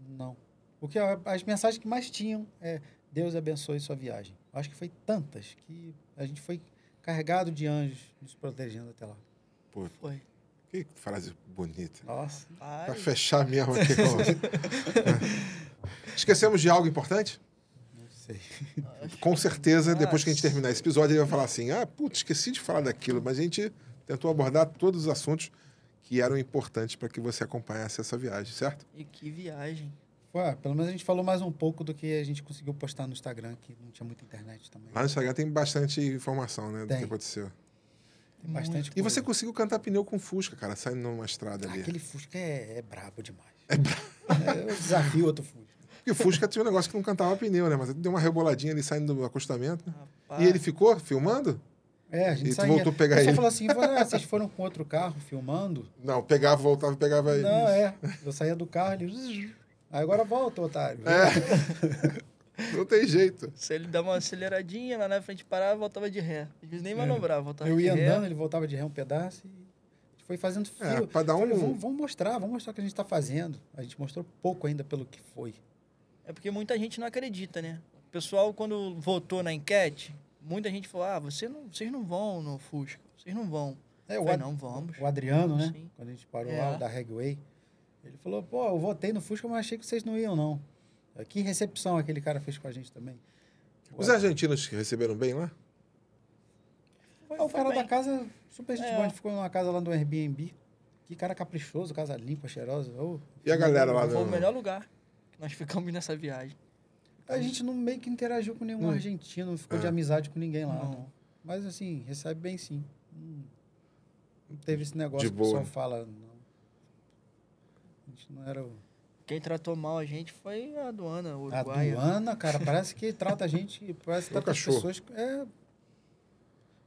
Não. O que as mensagens que mais tinham é Deus abençoe sua viagem. Acho que foi tantas que a gente foi carregado de anjos nos protegendo até lá. Pô, Foi. Que frase bonita. Nossa. Ai, Pra fechar mesmo aqui. ó. Esquecemos de algo importante? Não sei. Com certeza, depois que a gente terminar esse episódio, ele vai falar assim: ah, putz, esqueci de falar daquilo, mas a gente tentou abordar todos os assuntos que eram importantes para que você acompanhasse essa viagem, certo? E que viagem. Foi, ah, pelo menos a gente falou mais um pouco do que a gente conseguiu postar no Instagram, que não tinha muita internet também. Lá no Instagram tem bastante informação, né, do Tem. que aconteceu. Tem bastante E você conseguiu cantar pneu com Fusca, cara, saindo numa estrada ali. Aquele Fusca é, é brabo demais. É brabo. eu desafio outro Fusca. Porque o Fusca tinha um negócio que não cantava pneu, né? Mas deu uma reboladinha ali saindo do acostamento. né? E ele ficou filmando? É, a gente E tu saía. voltou a pegar ele? falou assim, falou, ah, vocês foram com outro carro filmando? Não, pegava, voltava e pegava ele. Não, é. Eu saía do carro, ele... Aí agora volta, otário. É. Não tem jeito. Se ele dá uma aceleradinha lá na frente, parava, voltava de ré. Às vezes nem manobrava, voltava É. Eu de ia ré. andando, ele voltava de ré um pedaço e a gente foi fazendo fio. É, pra dar Falei, um- vamos, vamos mostrar, vamos mostrar o que a gente está fazendo. A gente mostrou pouco ainda pelo que foi. É porque muita gente não acredita, né? O pessoal, quando votou na enquete, muita gente falou: ah, você não, vocês não vão no Fusca, vocês não vão. É, Eu o, falei, Ad- não, vamos. o Adriano, né? Sim. Quando a gente parou É. lá, da Regway, ele falou, pô, eu votei no Fusca, mas achei que vocês não iam, não. Que recepção aquele cara fez com a gente também. Os argentinos receberam bem lá? Foi- Ah, o cara bem. da casa, super gente É. boa, a gente ficou numa casa lá do Airbnb. Que cara caprichoso, casa limpa, cheirosa. Ô, E a galera lá Foi o no... melhor lugar que nós ficamos nessa viagem. A gente não meio que interagiu com nenhum Não. argentino, não ficou É. de amizade com ninguém lá, Não. não. Mas assim, recebe bem sim. Hum, Não teve esse negócio De que o pessoal boa. fala, não. A gente não era o... Quem tratou mal a gente foi a aduana A uruguaia. aduana, cara, parece que trata a gente, parece que É trata as cachorro. pessoas... É,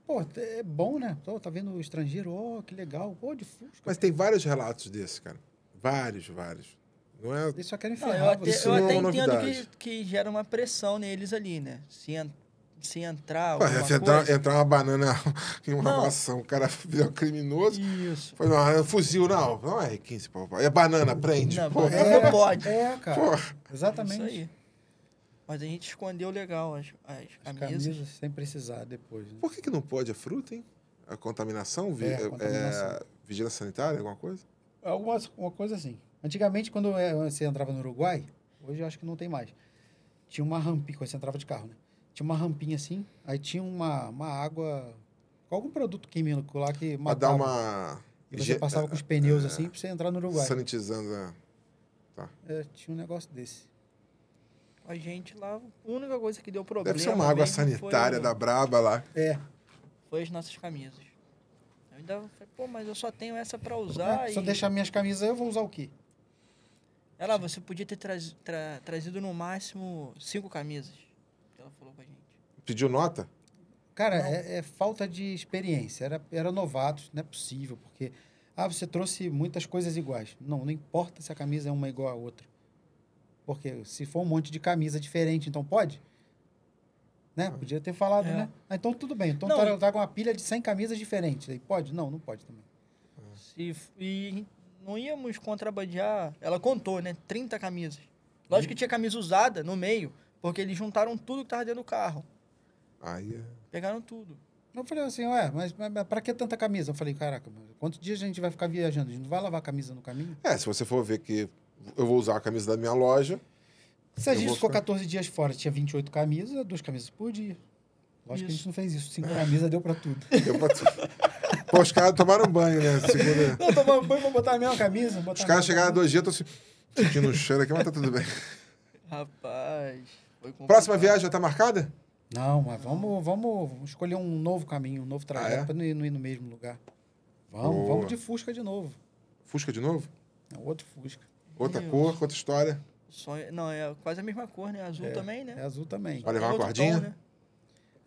pô, é bom, né? Tô, tá vendo o estrangeiro, ó, que legal, pô, de Fusca. Mas tem vários relatos desse, cara. Vários, vários. Não é... Eles só querem Não, eu até, eu é até uma entendo que, que gera uma pressão neles ali, né? Se, se entrar Pô, se entrar, coisa... entrar uma banana em uma Não. maçã, o cara virou criminoso. Isso. Foi, não, é fuzil, não. Não é R15, pô. É banana, prende. Não, não pode. É, cara. Porra. Exatamente. Isso aí. Mas a gente escondeu legal as, as As camisas. camisas sem precisar depois. Né? Por que, que não pode a fruta, hein? A contaminação? Vi- É, é, contaminação. vigilância sanitária, alguma coisa? Alguma uma coisa assim. Antigamente, quando é, você entrava no Uruguai, hoje eu acho que não tem mais. Tinha uma rampinha, quando você entrava de carro, né? Tinha uma rampinha assim, aí tinha uma, uma água, algum produto químico lá que Pra dar matava. uma... E você passava com os pneus assim pra você entrar no Uruguai. Sanitizando. a- É, tinha um negócio desse. A gente lá, a única coisa que deu problema. Deve ser uma água foi sanitária o- da Braba lá. É, Foi as nossas camisas. Eu ainda falei, pô, mas eu só tenho essa pra usar. é, só e... deixar minhas camisas aí, eu vou usar o quê? Ela, você podia ter trazi- tra- trazido no máximo cinco camisas. Ela falou com a gente. Pediu nota? Cara, é, é falta de experiência. Era, era novato, não é possível, porque. Ah, você trouxe muitas coisas iguais. Não, não importa se a camisa é uma igual à outra. Porque se for um monte de camisa diferente, então pode? Né? Podia ter falado, É. né? Ah, então tudo bem. Então Não, traga e- traga uma pilha de 100 camisas diferentes. Aí pode? Não, não pode também. Se, e não íamos contrabandear. Ela contou, né? 30 camisas. Lógico que tinha camisa usada no meio, porque eles juntaram tudo que tava dentro do carro. Aí é... Pegaram tudo. Eu falei assim, ué, mas, mas, mas pra que tanta camisa? Eu falei, caraca, quantos dias a gente vai ficar viajando? A gente não vai lavar a camisa no caminho? É, se você for ver que eu vou usar a camisa da minha loja, Se a gente ficou ficar- 14 dias fora, tinha 28 camisas, duas camisas por dia. Lógico que a Isso. gente não fez isso. Cinco camisas deu pra tudo. eu boto... Pô, os caras tomaram banho, né? Segunda... Não, tomar banho, vou botar a mesma camisa. botar Os caras chegaram dois dias, tô se... sentindo um cheiro aqui, mas tá tudo bem. Rapaz. Próxima viagem já tá marcada? Não, mas vamos, vamos escolher um novo caminho, um novo trajeto, Ah, é? pra não ir, não ir no mesmo lugar. Vamos, Boa. vamos de Fusca de novo. Fusca de novo? É outro Fusca. Outra Deus. cor, outra história. Sonho... Não, é quase a mesma cor, né? Azul É, também, né? É azul também. Vai levar uma Outro cordinha? tom, né?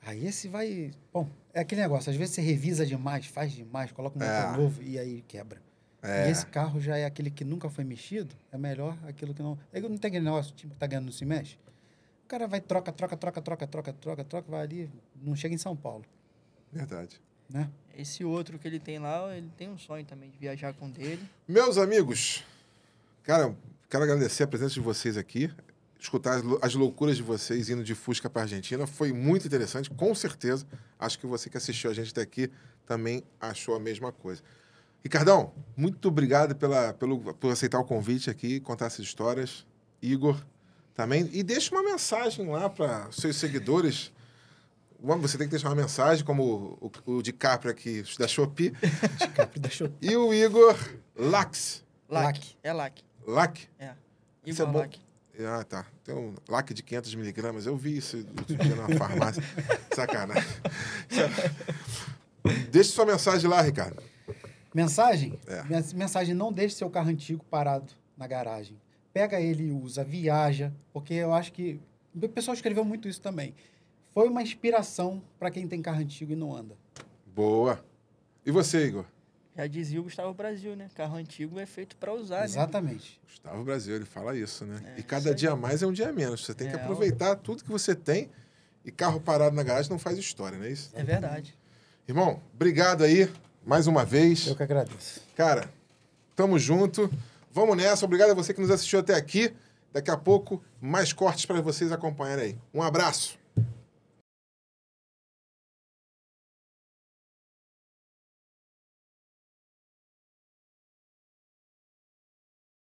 Aí esse vai. Bom, é aquele negócio. Às vezes você revisa demais, faz demais, coloca um É. motor novo e aí quebra. É. E esse carro já é aquele que nunca foi mexido, é melhor aquilo que não. É não tem aquele negócio, o time que tá ganhando não se mexe. O cara vai, troca, troca, troca, troca, troca, troca, troca, vai ali, não chega em São Paulo, Verdade. né? Esse outro que ele tem lá, ele tem um sonho também de viajar com dele. Meus amigos, cara, quero agradecer a presença de vocês aqui. Escutar as, lou- as loucuras de vocês indo de Fusca para Argentina foi muito interessante, com certeza. Acho que você que assistiu a gente até aqui também achou a mesma coisa. Ricardão, muito obrigado pela, pelo, por aceitar o convite aqui, contar essas histórias. Igor, também. E deixa uma mensagem lá para seus seguidores. Você tem que deixar uma mensagem, como o, o, o DiCaprio aqui, da Shopee. DiCaprio da Shopee. e o Igor Lax. LAC. É LAC. Lac? É. Isso é Igor bom. LAC. Ah, tá. Tem um lac de 500 miligramas. Eu vi isso outro dia na farmácia. Sacanagem. Deixa sua mensagem lá, Ricardo. Mensagem? É. Mens- Mensagem, não deixe seu carro antigo parado na garagem. Pega ele e usa, viaja, porque eu acho que... O pessoal escreveu muito isso também. Foi uma inspiração para quem tem carro antigo e não anda. Boa. E você, Igor? Já dizia o Gustavo Brasil, né? Carro antigo é feito pra usar, né? Exatamente. Gustavo Brasil, ele fala isso, né? É, e cada aí. dia mais é um dia menos. Você tem que É, aproveitar tudo que você tem. E carro parado na garagem não faz história, não é isso? É verdade. Irmão, obrigado aí mais uma vez. Eu que agradeço. Cara, tamo junto. Vamos nessa. Obrigado a você que nos assistiu até aqui. Daqui a pouco, mais cortes para vocês acompanharem aí. Um abraço.